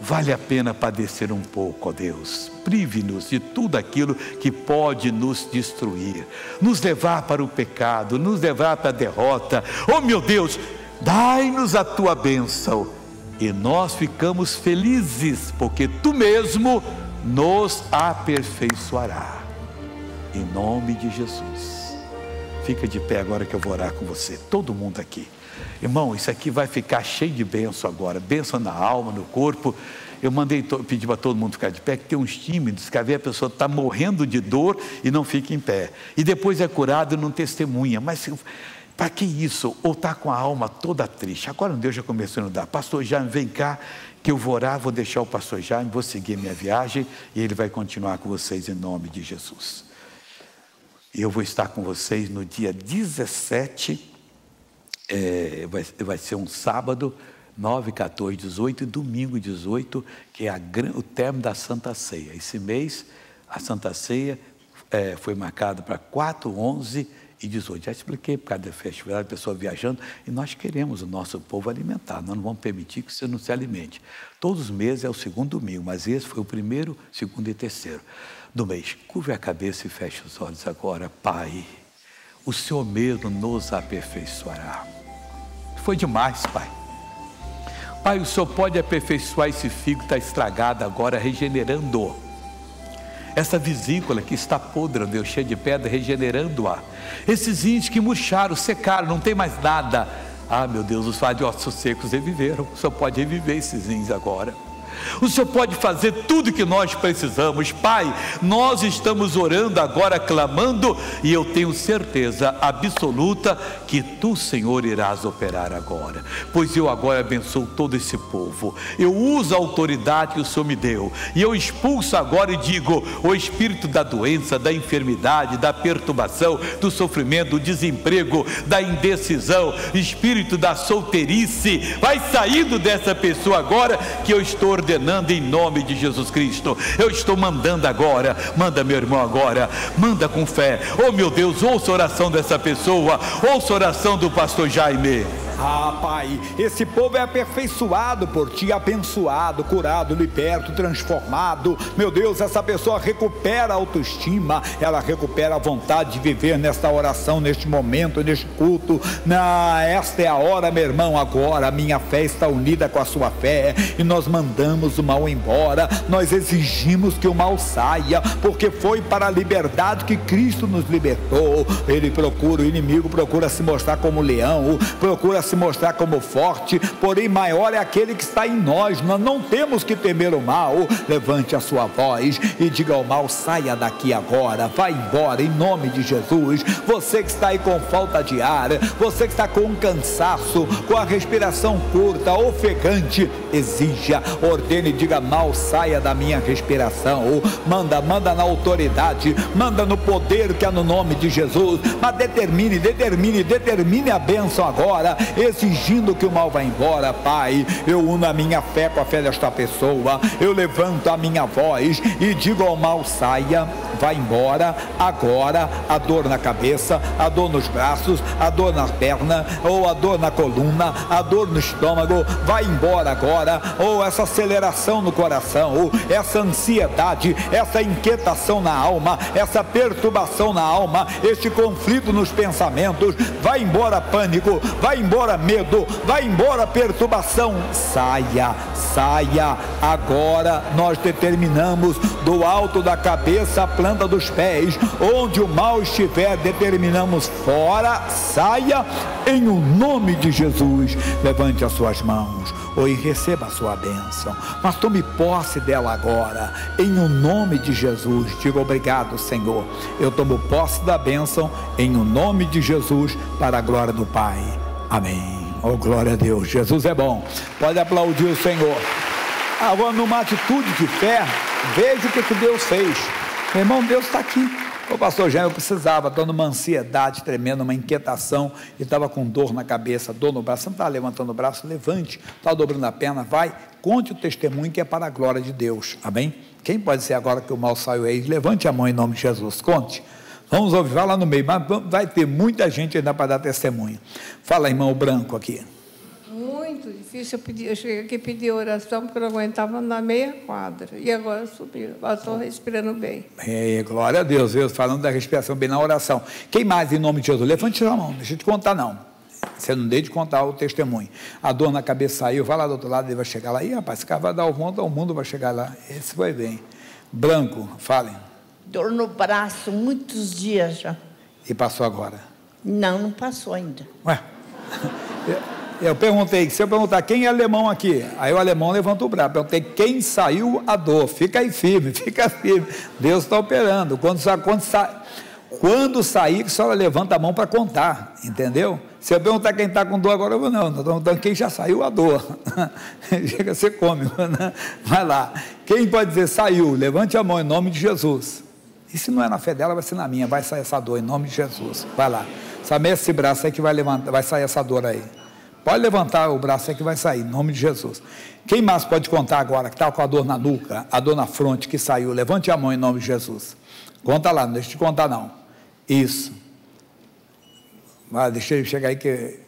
Vale a pena padecer um pouco, ó Deus. Prive-nos de tudo aquilo que pode nos destruir, nos levar para o pecado, nos levar para a derrota. Oh, meu Deus, dai-nos a tua bênção e nós ficamos felizes, porque tu mesmo nos aperfeiçoará. Em nome de Jesus. Fica de pé agora que eu vou orar com você, todo mundo aqui. Irmão, isso aqui vai ficar cheio de bênção agora, bênção na alma, no corpo. Eu mandei pedir para todo mundo ficar de pé, que tem uns tímidos, que a pessoa está morrendo de dor e não fica em pé. E depois é curado e não testemunha. Mas para que isso? Ou está com a alma toda triste. Agora Deus já começou a dar. Pastor Jaime, vem cá, que eu vou orar, vou deixar o pastor Jaime, vou seguir minha viagem e ele vai continuar com vocês em nome de Jesus. E eu vou estar com vocês no dia 17, é, vai, vai ser um sábado, 9, 14, 18 e domingo 18, que é a, o termo da Santa Ceia. Esse mês, a Santa Ceia é, foi marcada para 4, 11 e 18. Já expliquei por causa da festividade, a pessoa viajando, e nós queremos o nosso povo alimentar, nós não vamos permitir que você não se alimente. Todos os meses é o segundo domingo, mas esse foi o primeiro, segundo e terceiro do mês. Curve a cabeça e feche os olhos agora, Pai. O Senhor mesmo nos aperfeiçoará. Foi demais, Pai. Pai, o Senhor pode aperfeiçoar esse figo que está estragado agora, regenerando essa vesícula que está podre, Deus, cheia de pedra, regenerando-a. Esses rins que murcharam, secaram, não tem mais nada. Ah, meu Deus, os ossos secos reviveram. Senhor pode reviver esses rins agora. O Senhor pode fazer tudo o que nós precisamos. Pai, nós estamos orando agora, clamando, e eu tenho certeza absoluta que tu, Senhor, irás operar agora. Pois eu agora abençoo todo esse povo. Eu uso a autoridade que o Senhor me deu, e eu expulso agora e digo: o espírito da doença, da enfermidade, da perturbação, do sofrimento, do desemprego, da indecisão, espírito da solteirice, vai saindo dessa pessoa agora que eu estou ordenando em nome de Jesus Cristo. Eu estou mandando agora, manda meu irmão agora, manda com fé. Oh meu Deus, ouça a oração dessa pessoa, ouça a oração do pastor Jaime.
Ah, Pai, esse povo é aperfeiçoado por Ti, abençoado, curado, liberto, transformado. Meu Deus, essa pessoa recupera a autoestima, ela recupera a vontade de viver nesta oração, neste momento, neste culto. Na, esta é a hora, meu irmão, agora. A minha fé está unida com a sua fé e nós mandamos o mal embora. Nós exigimos que o mal saia, porque foi para a liberdade que Cristo nos libertou. Ele procura, o inimigo procura se mostrar como leão, procura se mostrar como forte, porém maior é aquele que está em nós. Nós não temos que temer o mal. Levante a sua voz e diga ao mal: saia daqui agora, vá embora em nome de Jesus. Você que está aí com falta de ar, você que está com um cansaço, com a respiração curta, ofegante, exija, ordene diga: mal, saia da minha respiração. Manda, manda na autoridade, manda no poder que é no nome de Jesus. Mas determine, determine, determine a bênção agora, exigindo que o mal vá embora, Pai. Eu uno a minha fé com a fé desta pessoa, eu levanto a minha voz e digo ao mal: saia, vá embora agora. A dor na cabeça, a dor nos braços, a dor na perna, ou a dor na coluna, a dor no estômago, vai embora agora. Ou essa aceleração no coração, ou essa ansiedade, essa inquietação na alma, essa perturbação na alma, este conflito nos pensamentos, vai embora pânico, vai embora medo, vai embora perturbação. Saia, saia. Agora nós determinamos do alto da cabeça à planta dos pés, onde o mal estiver, determinamos fora, saia em o nome de Jesus. Levante as suas mãos ou receba a sua bênção, mas tome posse dela agora, em o nome de Jesus. Diga obrigado, Senhor. Eu tomo posse da bênção em o nome de Jesus, para a glória do Pai. Amém. Oh, glória a Deus. Jesus é bom. Pode aplaudir o Senhor. Agora, numa atitude de fé, veja o que, que Deus fez. Meu irmão, Deus está aqui. O pastor Jean, eu precisava, estou numa ansiedade tremenda, uma inquietação, e estava com dor na cabeça, dor no braço. Você não está levantando o braço? Levante. Está dobrando a perna? Vai. Conte o testemunho que é para a glória de Deus. Amém? Quem pode ser agora que o mal saiu aí? Levante a mão em nome de Jesus. Conte. Vamos ouvir, vai lá no meio, mas vai ter muita gente ainda para dar testemunho. Fala, irmão branco aqui.
Muito difícil. Eu, pedi, eu cheguei aqui e pedi oração porque eu não aguentava na meia quadra. E agora subi. Agora estou respirando bem.
É, glória a Deus, Deus, falando da respiração bem na oração. Quem mais em nome de Jesus? Levante a mão, deixa eu te contar, não. Você não deixe de contar o testemunho. A dor na cabeça saiu, vai lá do outro lado, ele vai chegar lá. Ih, rapaz, esse cara vai dar o mundo, o mundo vai chegar lá. Esse vai bem. Branco, falem.
Dor no braço, muitos dias já.
E passou agora?
Não, não passou ainda.
Ué? Eu perguntei, se eu perguntar quem é alemão aqui, aí o alemão levanta o braço. Perguntei quem saiu a dor. Fica aí firme, fica firme. Deus está operando. Quando, quando, sa, quando sair, a senhora levanta a mão para contar, entendeu? Se eu perguntar quem está com dor agora, eu vou não. Estou perguntando quem já saiu a dor. Chega a ser cômico, né? Vai lá. Quem pode dizer saiu? Levante a mão em nome de Jesus. E se não é na fé dela, vai ser na minha. Vai sair essa dor em nome de Jesus. Vai lá. Sabe esse braço aí que vai levantar, vai sair essa dor aí. Pode levantar o braço aí que vai sair, em nome de Jesus. Quem mais pode contar agora que está com a dor na nuca, a dor na fronte que saiu? Levante a mão em nome de Jesus. Conta lá, não deixa de contar não. Isso. Vai, deixa eu chegar aí que.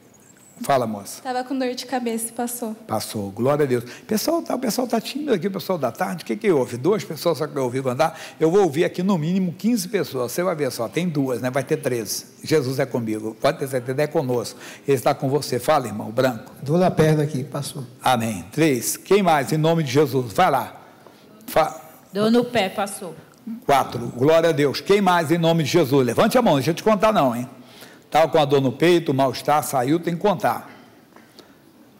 Fala, moça.
Estava com dor de cabeça e passou.
Passou, glória a Deus. Pessoal, tá, o pessoal está tímido aqui, o pessoal da tarde. O que, que houve? Duas pessoas só que eu ouvi andar. Eu vou ouvir aqui no mínimo 15 pessoas. Você vai ver só, tem duas, né? Vai ter 13. Jesus é comigo. Pode ter certeza, é conosco. Ele está com você. Fala, irmão, branco.
Dor na perna aqui, passou.
Amém. Três. Quem mais? Em nome de Jesus. Vai lá. Fa...
Dor no pé, passou.
Quatro. Glória a Deus. Quem mais em nome de Jesus? Levante a mão, deixa eu te contar, não, hein? Estava com a dor no peito, mal-estar, saiu, tem que contar.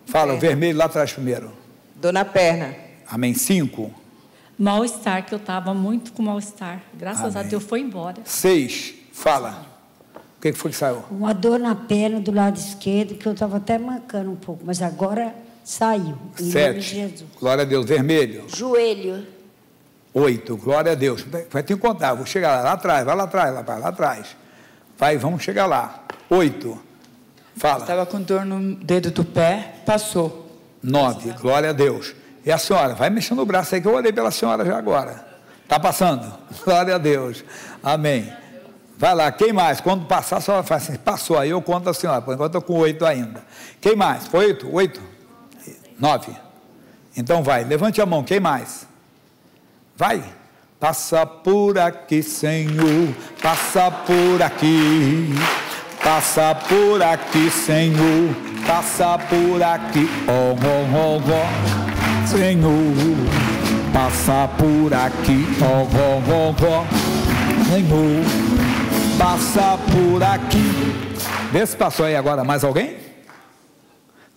Fala, o vermelho lá atrás primeiro.
Dor na perna.
Amém. Cinco.
Mal-estar, que eu estava muito com mal-estar. Graças
Amém.
a Deus foi embora.
Seis. Fala. O que, foi que saiu?
Uma dor na perna do lado esquerdo, que eu estava até mancando um pouco, mas agora saiu. Em nome de
Sete.
Jesus.
Glória a Deus. Vermelho.
Joelho.
Oito. Glória a Deus. Vai ter que contar. Vou chegar lá, lá atrás. Vai lá atrás, rapaz. Lá atrás. Vai, vamos chegar lá. Oito. Fala.
Estava com dor no dedo do pé, passou.
Nove. Glória a Deus. E a senhora? Vai mexendo o braço aí que eu orei pela senhora já agora. Está passando? Glória a Deus. Amém.
Vai lá, quem mais? Quando passar, só fala assim, passou. Aí eu conto assim, ó, por enquanto eu estou com oito ainda. Quem mais? Foi oito? Oito? Nove. Então vai, levante a mão, quem mais? Vai. Passa por aqui, Senhor, passa por aqui. Passa por aqui, Senhor, passa por aqui. Oh, oh, oh, oh. Senhor, passa por aqui. Oh, oh, oh, oh. Senhor, passa por aqui. Vê se passou aí agora mais alguém?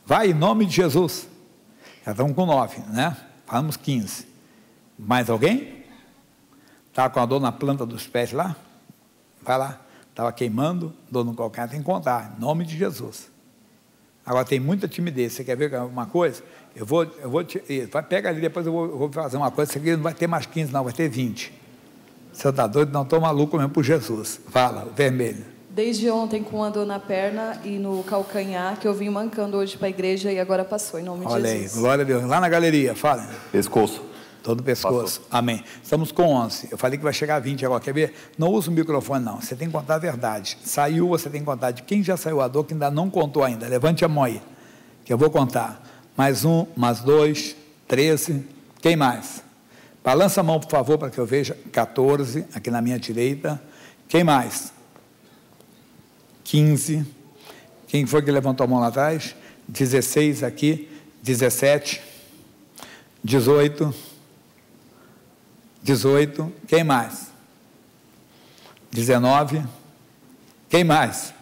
Vai, em nome de Jesus. Já estamos com nove, né? Falamos quinze. Mais alguém? Estava com a dor na planta dos pés lá? Vai lá. Estava queimando, dor no calcanhar, tem que contar, em nome de Jesus. Agora tem muita timidez. Você quer ver uma coisa? Eu vou, eu vou te, pega ali, depois eu vou, eu vou fazer uma coisa. Isso aqui não vai ter mais 15, não, vai ter 20. Você está doido? Não estou maluco mesmo por Jesus. Fala, vermelho.
Desde ontem, com a dor na perna e no calcanhar, que eu vim mancando hoje para a igreja e agora passou, em nome
Olha
de Jesus.
Olha aí, glória a Deus. Lá na galeria, fala.
Pescoço.
Todo o pescoço. Passou. Amém. Estamos com 11. Eu falei que vai chegar a 20 agora. Quer ver? Não usa o microfone, não. Você tem que contar a verdade. Saiu, você tem que contar de quem já saiu a dor, que ainda não contou ainda. Levante a mão aí, que eu vou contar. Mais um, mais dois, 13. Quem mais? Balança a mão, por favor, para que eu veja. 14, aqui na minha direita. Quem mais? 15. Quem foi que levantou a mão lá atrás? 16 aqui. 17. 18. 18. Quem mais? 19. Quem mais?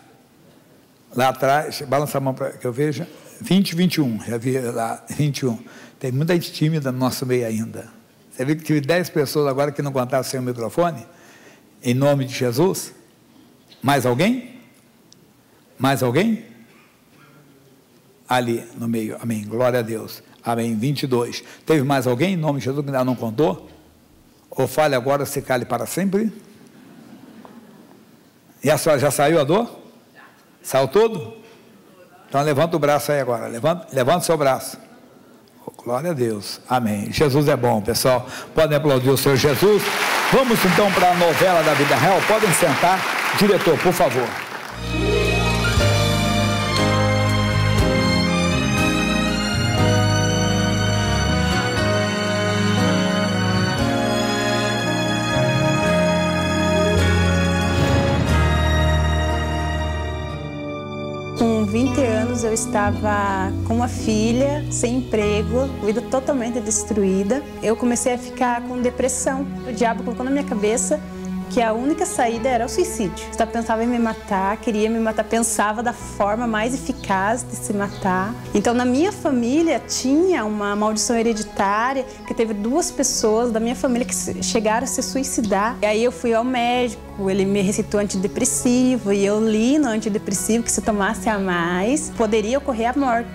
Lá atrás, balança a mão para que eu veja. 20, 21. Já vi lá, 21. Tem muita gente tímida no nosso meio ainda. Você viu que tive 10 pessoas agora que não contaram sem o microfone? Em nome de Jesus? Mais alguém? Mais alguém? Ali no meio. Amém. Glória a Deus. Amém. 22. Teve mais alguém em nome de Jesus que ainda não contou? Ou fale agora, se cale para sempre? E a senhora já saiu a dor? Saiu tudo? Então levanta o braço aí agora. Levanta, levanta o seu braço. Oh, glória a Deus. Amém. Jesus é bom, pessoal. Podem aplaudir o Senhor Jesus. Vamos então para a novela da vida real. Podem sentar. Diretor, por favor.
20 anos eu estava com uma filha, sem emprego, vida totalmente destruída. Eu comecei a ficar com depressão. O diabo colocou na minha cabeça que a única saída era o suicídio. Eu pensava em me matar, queria me matar, pensava da forma mais eficaz de se matar. Então, na minha família tinha uma maldição hereditária que teve duas pessoas da minha família que chegaram a se suicidar. E aí eu fui ao médico, ele me receitou antidepressivo e eu li no antidepressivo que se tomasse a mais poderia ocorrer a morte.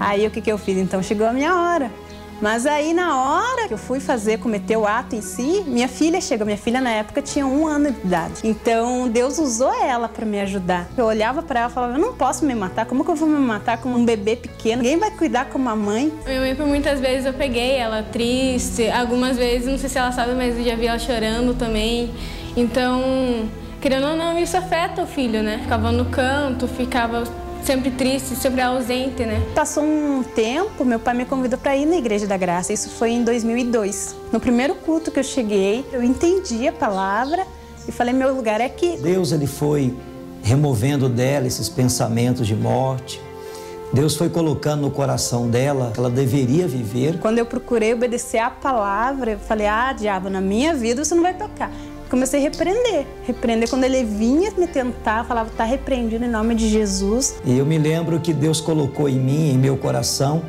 Aí o que, que eu fiz? Então chegou a minha hora. Mas aí, na hora que eu fui fazer, cometer o ato em si, minha filha chegou. Minha filha, na época, tinha um ano de idade. Então, Deus usou ela para me ajudar. Eu olhava para ela e falava: Eu não posso me matar. Como que eu vou me matar com um bebê pequeno? Ninguém vai cuidar como a mãe.
Minha mãe, por muitas vezes, eu peguei ela triste. Algumas vezes, não sei se ela sabe, mas eu já vi ela chorando também. Então, querendo ou não, isso afeta o filho, né? Ficava no canto, ficava sempre triste, sempre ausente, né?
Passou um tempo, meu pai me convidou para ir na Igreja da Graça. Isso foi em 2002. No primeiro culto que eu cheguei, eu entendi a palavra e falei: meu lugar é aqui.
Deus ele foi removendo dela esses pensamentos de morte. Deus foi colocando no coração dela que ela deveria viver.
Quando eu procurei obedecer a palavra, eu falei: ah, diabo, na minha vida você não vai tocar comecei a repreender. Repreender quando ele vinha me tentar, falava, tá repreendido em nome de Jesus.
E eu me lembro que Deus colocou em mim, em meu coração,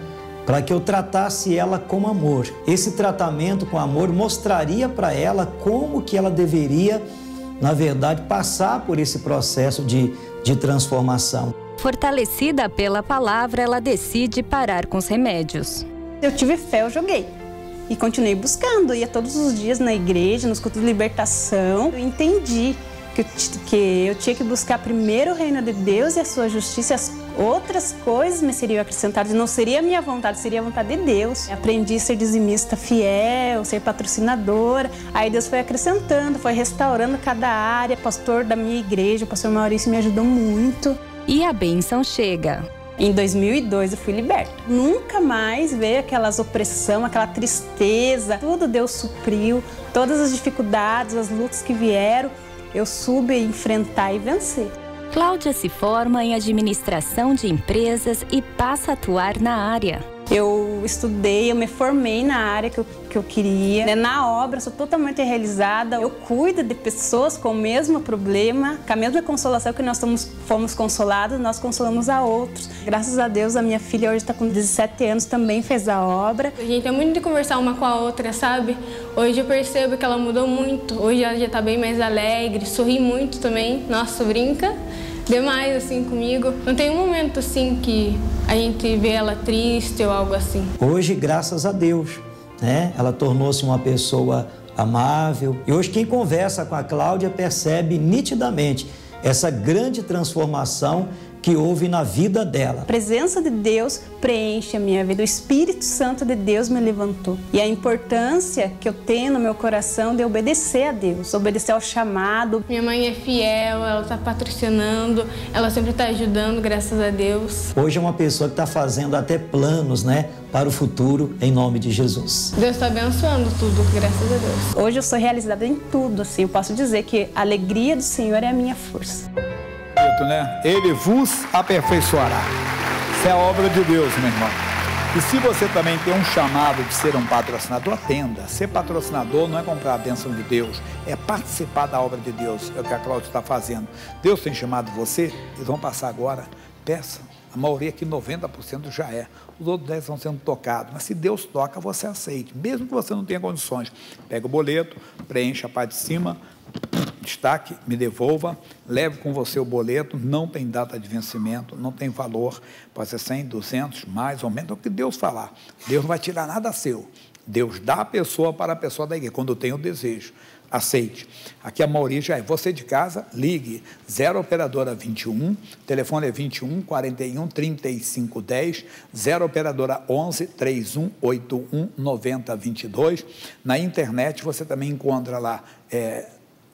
para que eu tratasse ela com amor. Esse tratamento com amor mostraria para ela como que ela deveria, na verdade, passar por esse processo de, de transformação.
Fortalecida pela palavra, ela decide parar com os remédios.
Eu tive fé, eu joguei. E continuei buscando, ia todos os dias na igreja, nos cultos de libertação. Eu entendi que eu, que eu tinha que buscar primeiro o reino de Deus e a sua justiça, as outras coisas me seriam acrescentadas. Não seria a minha vontade, seria a vontade de Deus. Aprendi a ser dizimista fiel, ser patrocinadora. Aí Deus foi acrescentando, foi restaurando cada área. Pastor da minha igreja, o pastor Maurício me ajudou muito.
E a bênção chega.
Em 2002 eu fui liberta. Nunca mais veio aquelas opressão, aquela tristeza. Tudo Deus supriu, todas as dificuldades, as lutas que vieram, eu soube enfrentar e vencer.
Cláudia se forma em administração de empresas e passa a atuar na área.
Eu estudei, eu me formei na área que eu, que eu queria. Né? Na obra, sou totalmente realizada. Eu cuido de pessoas com o mesmo problema, com a mesma consolação que nós somos, fomos consolados, nós consolamos a outros. Graças a Deus, a minha filha hoje está com 17 anos, também fez a obra.
A gente é muito de conversar uma com a outra, sabe? Hoje eu percebo que ela mudou muito. Hoje ela já está bem mais alegre, sorri muito também. Nossa, brinca demais assim comigo. Não tem um momento assim que a gente vê ela triste ou algo assim.
Hoje, graças a Deus, né? Ela tornou-se uma pessoa amável. E hoje quem conversa com a Cláudia percebe nitidamente essa grande transformação que houve na vida dela.
A presença de Deus preenche a minha vida. O Espírito Santo de Deus me levantou. E a importância que eu tenho no meu coração de obedecer a Deus, obedecer ao chamado.
Minha mãe é fiel, ela está patrocinando, ela sempre está ajudando, graças a Deus.
Hoje é uma pessoa que está fazendo até planos, né, para o futuro, em nome de Jesus.
Deus está abençoando tudo, graças a Deus.
Hoje eu sou realizada em tudo, assim. Eu posso dizer que a alegria do Senhor é a minha força
né? Ele vos aperfeiçoará. Isso é a obra de Deus, meu irmão. E se você também tem um chamado de ser um patrocinador, atenda. Ser patrocinador não é comprar a bênção de Deus, é participar da obra de Deus. É o que a Cláudia está fazendo. Deus tem chamado você, eles vão passar agora. Peça. A maioria aqui, 90% já é. Os outros 10 estão sendo tocados. Mas se Deus toca, você aceite. Mesmo que você não tenha condições. Pega o boleto, preencha a parte de cima, destaque, me devolva, leve com você o boleto, não tem data de vencimento, não tem valor, pode ser 100, 200, mais ou menos, é o que Deus falar. Deus não vai tirar nada seu. Deus dá a pessoa para a pessoa da igreja, quando tem o desejo. Aceite. Aqui a maioria já é. Você de casa, ligue 0 operadora 21, telefone é 21 41 35 10, 0 operadora 11 31 81 90 22. Na internet você também encontra lá é,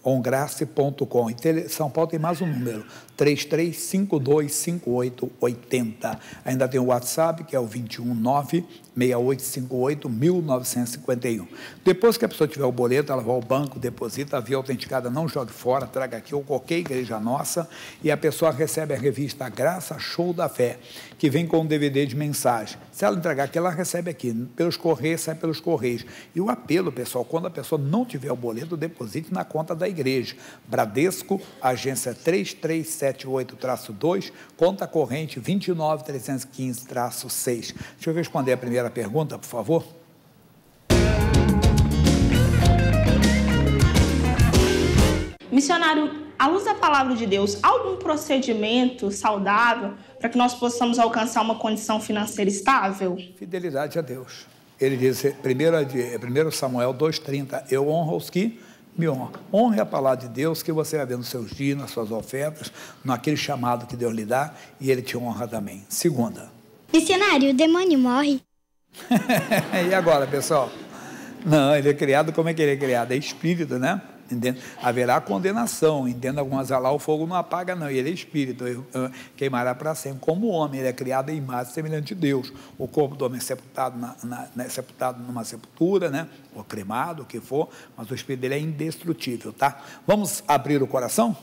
ongrace.com. São Paulo tem mais um número, 33525880. Ainda tem o WhatsApp, que é o 219 6858-1951. Depois que a pessoa tiver o boleto, ela vai ao banco, deposita, a via autenticada não jogue fora, traga aqui ou qualquer igreja nossa, e a pessoa recebe a revista Graça Show da Fé, que vem com um DVD de mensagem. Se ela entregar aqui, ela recebe aqui, pelos correios, sai pelos correios. E o apelo, pessoal, quando a pessoa não tiver o boleto, deposite na conta da igreja. Bradesco, agência 3378-2, conta corrente 29315-6. Deixa eu responder a primeira pergunta, por favor.
Missionário, à luz da palavra de Deus, algum procedimento saudável para que nós possamos alcançar uma condição financeira estável?
Fidelidade a Deus. Ele diz, 1 Samuel 2,30, eu honro os que me honram. Honre a palavra de Deus que você vai ver nos seus dias, nas suas ofertas, naquele chamado que Deus lhe dá, e Ele te honra também. Segunda.
Missionário, o demônio morre.
e agora, pessoal? Não, ele é criado como é que ele é criado? É espírito, né? Entende? Haverá condenação, entenda algumas lá o fogo não apaga, não, ele é espírito, queimará para sempre. Como homem, ele é criado em imagem semelhante de Deus. O corpo do homem é sepultado, na, na, né, sepultado numa sepultura, né? ou cremado, o que for, mas o espírito dele é indestrutível, tá? Vamos abrir o coração?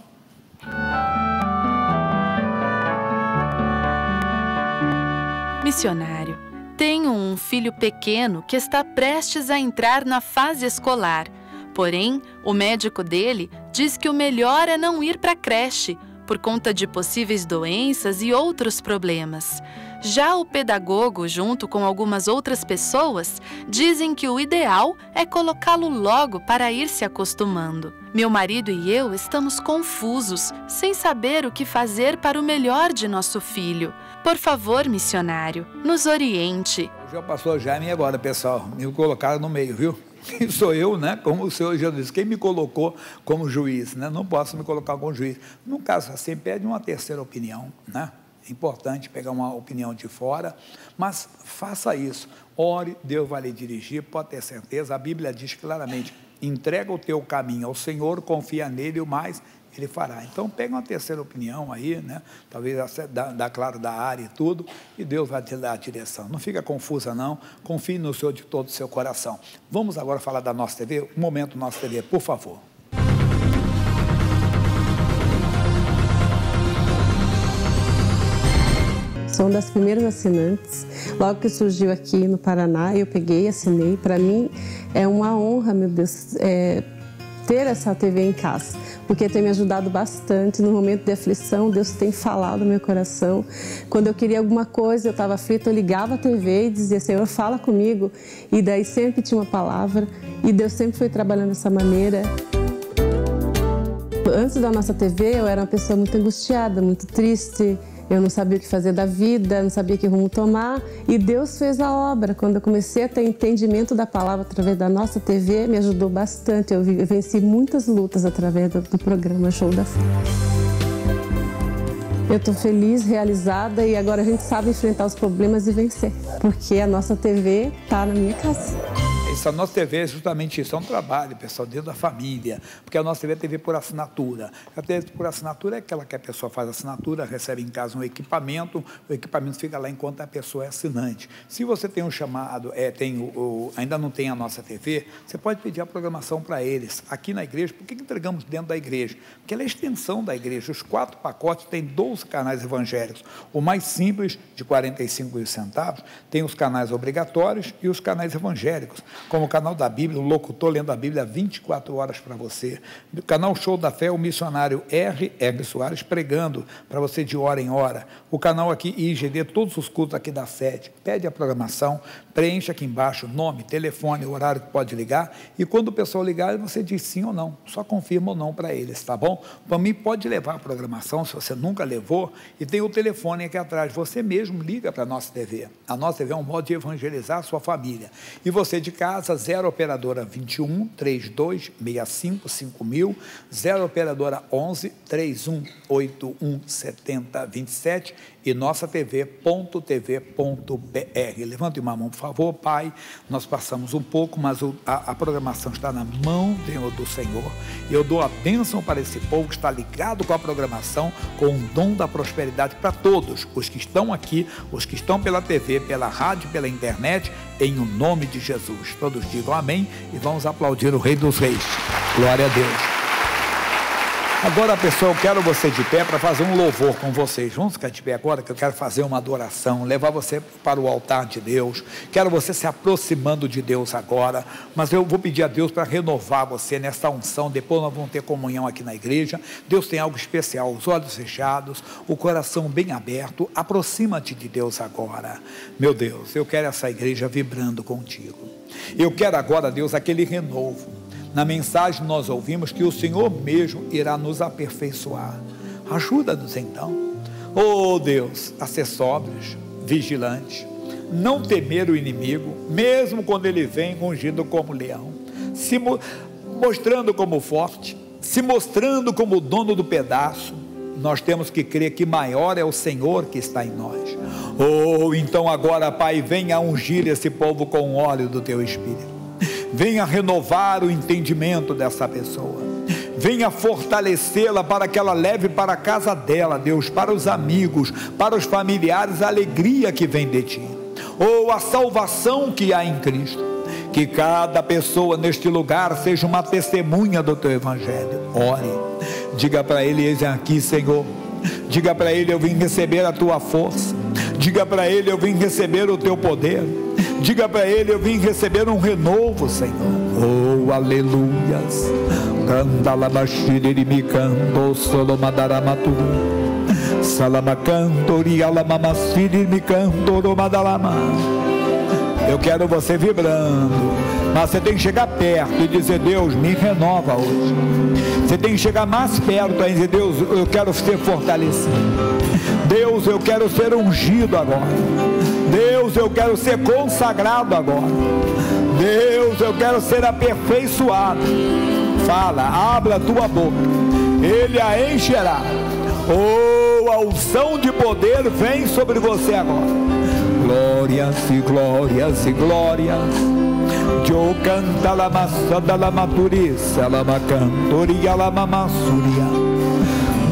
Missionário, tenho um filho pequeno que está prestes a entrar na fase escolar. Porém, o médico dele diz que o melhor é não ir para a creche, por conta de possíveis doenças e outros problemas. Já o pedagogo, junto com algumas outras pessoas, dizem que o ideal é colocá-lo logo para ir se acostumando. Meu marido e eu estamos confusos, sem saber o que fazer para o melhor de nosso filho. Por favor, missionário, nos oriente.
Já passou Jaime agora, pessoal. Me colocaram no meio, viu? Quem sou eu, né? Como o Senhor Jesus, quem me colocou como juiz, né? Não posso me colocar como juiz. Num caso assim, pede uma terceira opinião, né? É importante pegar uma opinião de fora, mas faça isso. Ore, Deus vai lhe dirigir, pode ter certeza. A Bíblia diz claramente: entrega o teu caminho ao Senhor, confia nele, o mais ele fará. Então pega uma terceira opinião aí, né? Talvez dá, claro da área e tudo, e Deus vai te dar a direção. Não fica confusa não, confie no Senhor de todo o seu coração. Vamos agora falar da nossa TV, um momento nossa TV, por favor.
Sou uma das primeiras assinantes. Logo que surgiu aqui no Paraná, eu peguei, assinei. Para mim é uma honra, meu Deus, é, ter essa TV em casa, porque tem me ajudado bastante no momento de aflição. Deus tem falado no meu coração. Quando eu queria alguma coisa, eu estava aflita, eu ligava a TV e dizia: Senhor, fala comigo. E daí sempre tinha uma palavra. E Deus sempre foi trabalhando dessa maneira. Antes da nossa TV, eu era uma pessoa muito angustiada, muito triste. Eu não sabia o que fazer da vida, não sabia que rumo tomar. E Deus fez a obra. Quando eu comecei a ter entendimento da palavra através da nossa TV, me ajudou bastante. Eu venci muitas lutas através do, do programa Show da Fé. Eu estou feliz, realizada e agora a gente sabe enfrentar os problemas e vencer, porque a nossa TV está na minha casa.
Isso, a nossa TV é justamente isso, é um trabalho, pessoal, dentro da família, porque a nossa TV é TV por assinatura. A TV por assinatura é aquela que a pessoa faz assinatura, recebe em casa um equipamento, o equipamento fica lá enquanto a pessoa é assinante. Se você tem um chamado, é, tem o, o ainda não tem a nossa TV, você pode pedir a programação para eles. Aqui na igreja, por que entregamos dentro da igreja? Porque ela é a extensão da igreja. Os quatro pacotes têm 12 canais evangélicos. O mais simples, de 45 centavos, tem os canais obrigatórios e os canais evangélicos como o canal da Bíblia, o locutor lendo a Bíblia 24 horas para você. O canal Show da Fé, o missionário R. R. Soares pregando para você de hora em hora. O canal aqui IGD, todos os cultos aqui da sede. Pede a programação, preencha aqui embaixo nome, telefone, horário que pode ligar. E quando o pessoal ligar, você diz sim ou não. Só confirma ou não para eles, tá bom? Para mim, pode levar a programação, se você nunca levou. E tem o telefone aqui atrás. Você mesmo liga para a nossa TV. A nossa TV é um modo de evangelizar a sua família. E você de casa, 0 operadora 21 32 65 5000, 0 operadora 11 31 81 70 27 e nossa TV.tv.br. Levante uma mão, por favor, Pai. Nós passamos um pouco, mas a, a, programação está na mão do Senhor. E eu dou a bênção para esse povo que está ligado com a programação, com o dom da prosperidade para todos, os que estão aqui, os que estão pela TV, pela rádio, pela internet, em o nome de Jesus. Todos digam amém e vamos aplaudir o Rei dos Reis. Glória a Deus. Agora, pessoal, eu quero você de pé para fazer um louvor com vocês. Vamos ficar de pé agora, que eu quero fazer uma adoração, levar você para o altar de Deus. Quero você se aproximando de Deus agora. Mas eu vou pedir a Deus para renovar você nesta unção. Depois nós vamos ter comunhão aqui na igreja. Deus tem algo especial, os olhos fechados, o coração bem aberto. Aproxima-te de Deus agora. Meu Deus, eu quero essa igreja vibrando contigo. Eu quero agora, Deus, aquele renovo na mensagem nós ouvimos que o Senhor mesmo irá nos aperfeiçoar. Ajuda-nos então. Oh Deus, a ser sóbrios, vigilantes, não temer o inimigo, mesmo quando ele vem ungido como leão, se mo mostrando como forte, se mostrando como dono do pedaço, nós temos que crer que maior é o Senhor que está em nós. Oh, então agora, Pai, venha ungir esse povo com o óleo do teu Espírito venha renovar o entendimento dessa pessoa, venha fortalecê-la para que ela leve para a casa dela, Deus, para os amigos, para os familiares, a alegria que vem de ti, ou a salvação que há em Cristo. Que cada pessoa neste lugar seja uma testemunha do teu evangelho. Ore, diga para ele: Eis aqui, Senhor. Diga para ele: Eu vim receber a tua força. Diga para ele: Eu vim receber o teu poder. Diga para ele: Eu vim receber um renovo, Senhor. Oh, aleluias. Candalabashirimicanto solomadaramaturu. Salamacantori alamamassirimicanto madalama. Eu quero você vibrando. Mas você tem que chegar perto e dizer: Deus, me renova hoje. Você tem que chegar mais perto e dizer: Deus, eu quero ser fortalecido. Deus, eu quero ser ungido agora. Deus, eu quero ser consagrado agora. Deus, eu quero ser aperfeiçoado. Fala, abra tua boca, Ele a encherá. Oh, a unção de poder vem sobre você agora. Glórias e glórias e glórias. Jo canta la massa da la maturiça, la macantoria, la.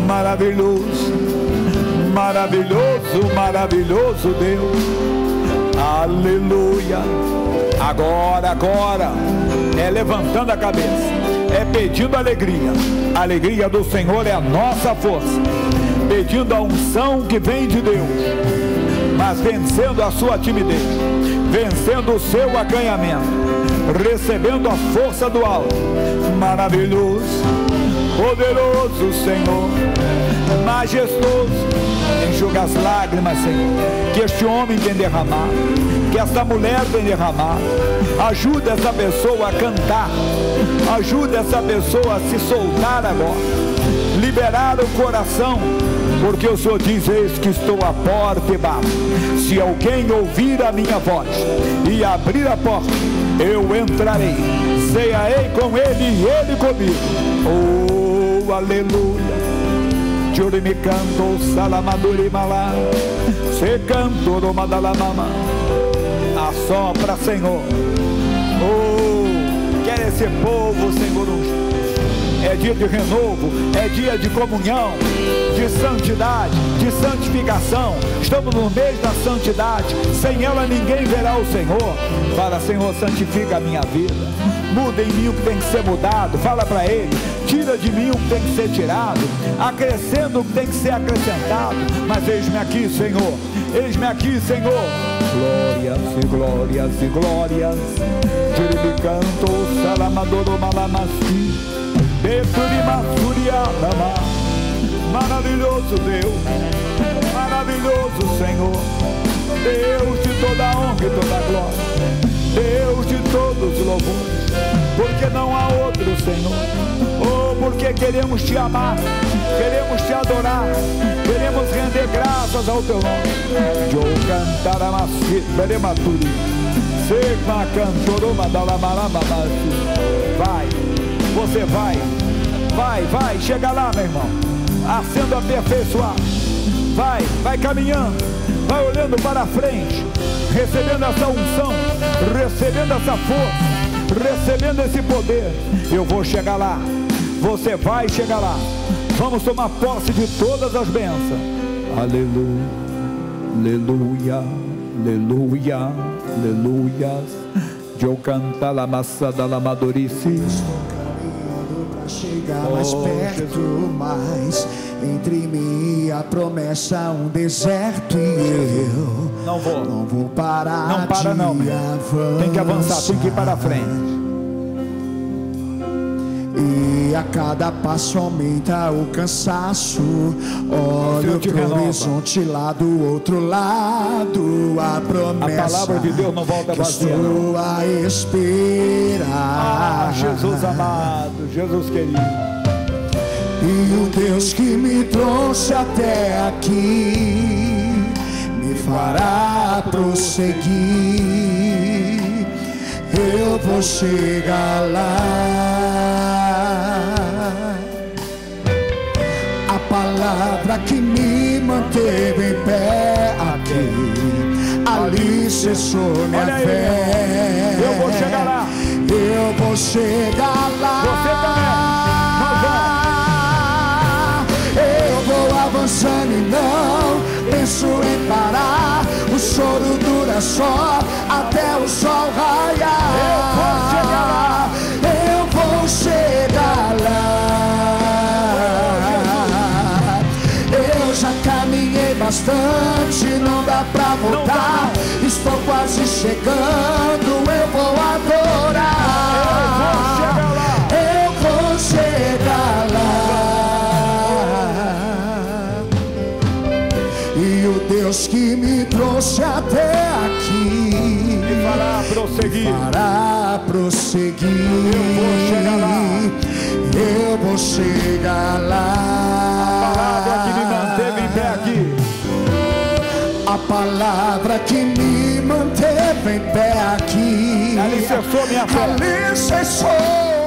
Maravilhoso, maravilhoso, maravilhoso Deus. Aleluia. Agora, agora, é levantando a cabeça, é pedindo alegria. A alegria do Senhor é a nossa força. Pedindo a unção que vem de Deus, mas vencendo a sua timidez, vencendo o seu acanhamento, recebendo a força do alto. Maravilhoso, poderoso Senhor, majestoso. Enxuga as lágrimas, Senhor, que este homem tem derramado, que esta mulher tem derramado. Ajuda essa pessoa a cantar, ajuda essa pessoa a se soltar agora, liberar o coração, porque o Senhor diz: Eis que estou à porta e bato. Se alguém ouvir a minha voz e abrir a porta, eu entrarei, cearei com ele e ele comigo. Oh, aleluia. Juri me canto, salamaduri malá, se canto do madalamama. Assopra, Senhor. Oh, quer esse povo, Senhor. É dia de renovo, é dia de comunhão, de santidade, de santificação. Estamos no mês da santidade. Sem ela ninguém verá o Senhor. Fala, Senhor, santifica a minha vida. Muda em mim o que tem que ser mudado. Fala para Ele. Tira de mim o que tem que ser tirado. Acrescenta o que tem que ser acrescentado. Mas eis-me aqui, Senhor. Eis-me aqui, Senhor. Glórias e glórias e glórias. Tiribicanto, salamadoro malamassi. Beturimasurialama. Maravilhoso Deus. Maravilhoso Senhor. Deus de toda honra e toda glória. Deus de todos os louvores. Porque não há outro, Senhor. Porque queremos te amar, queremos te adorar, queremos render graças ao teu nome. Jo cantaramasi berematuri. Segma cantoroma dalamarababasi. Vai, você vai, vai, vai, chega lá, meu irmão. Sendo aperfeiçoado. Vai, vai caminhando, vai olhando para frente, recebendo essa unção, recebendo essa força, recebendo esse poder. Eu vou chegar lá, você vai chegar lá. Vamos tomar posse de todas as bênçãos. Aleluia, aleluia, aleluia, aleluia. Eu canta la massa da lamadorice.
chegar mais
Oh,
perto, mas entre mim e a promessa um deserto e eu
não vou,
não vou parar
Não para
de
não, meu. Tem que avançar, tem que ir para frente.
E a cada passo aumenta o cansaço. Olho pro
renova.
horizonte lá do outro lado. A promessa.
A palavra de Deus não volta
que
vazia,
Estou a esperar.
Ah, Jesus amado, Jesus querido.
E o Deus que me trouxe até aqui me fará prosseguir. Eu vou chegar lá. Palavra que me manteve em pé aqui, ali cessou minha
Olha aí,
fé.
Eu vou chegar lá.
Eu vou chegar lá. Eu vou avançando e não penso em parar. O choro dura só até o sol raiar. Eu vou chegar pra voltar. Estou quase chegando, eu vou adorar. Eu vou chegar lá. E o Deus que me trouxe até aqui
me fará prosseguir.
Fará prosseguir. Eu vou chegar lá. Eu vou chegar lá.
A palavra que me
palavra que me manteve em pé aqui.
Alicerçou minha fé.
Alicerçou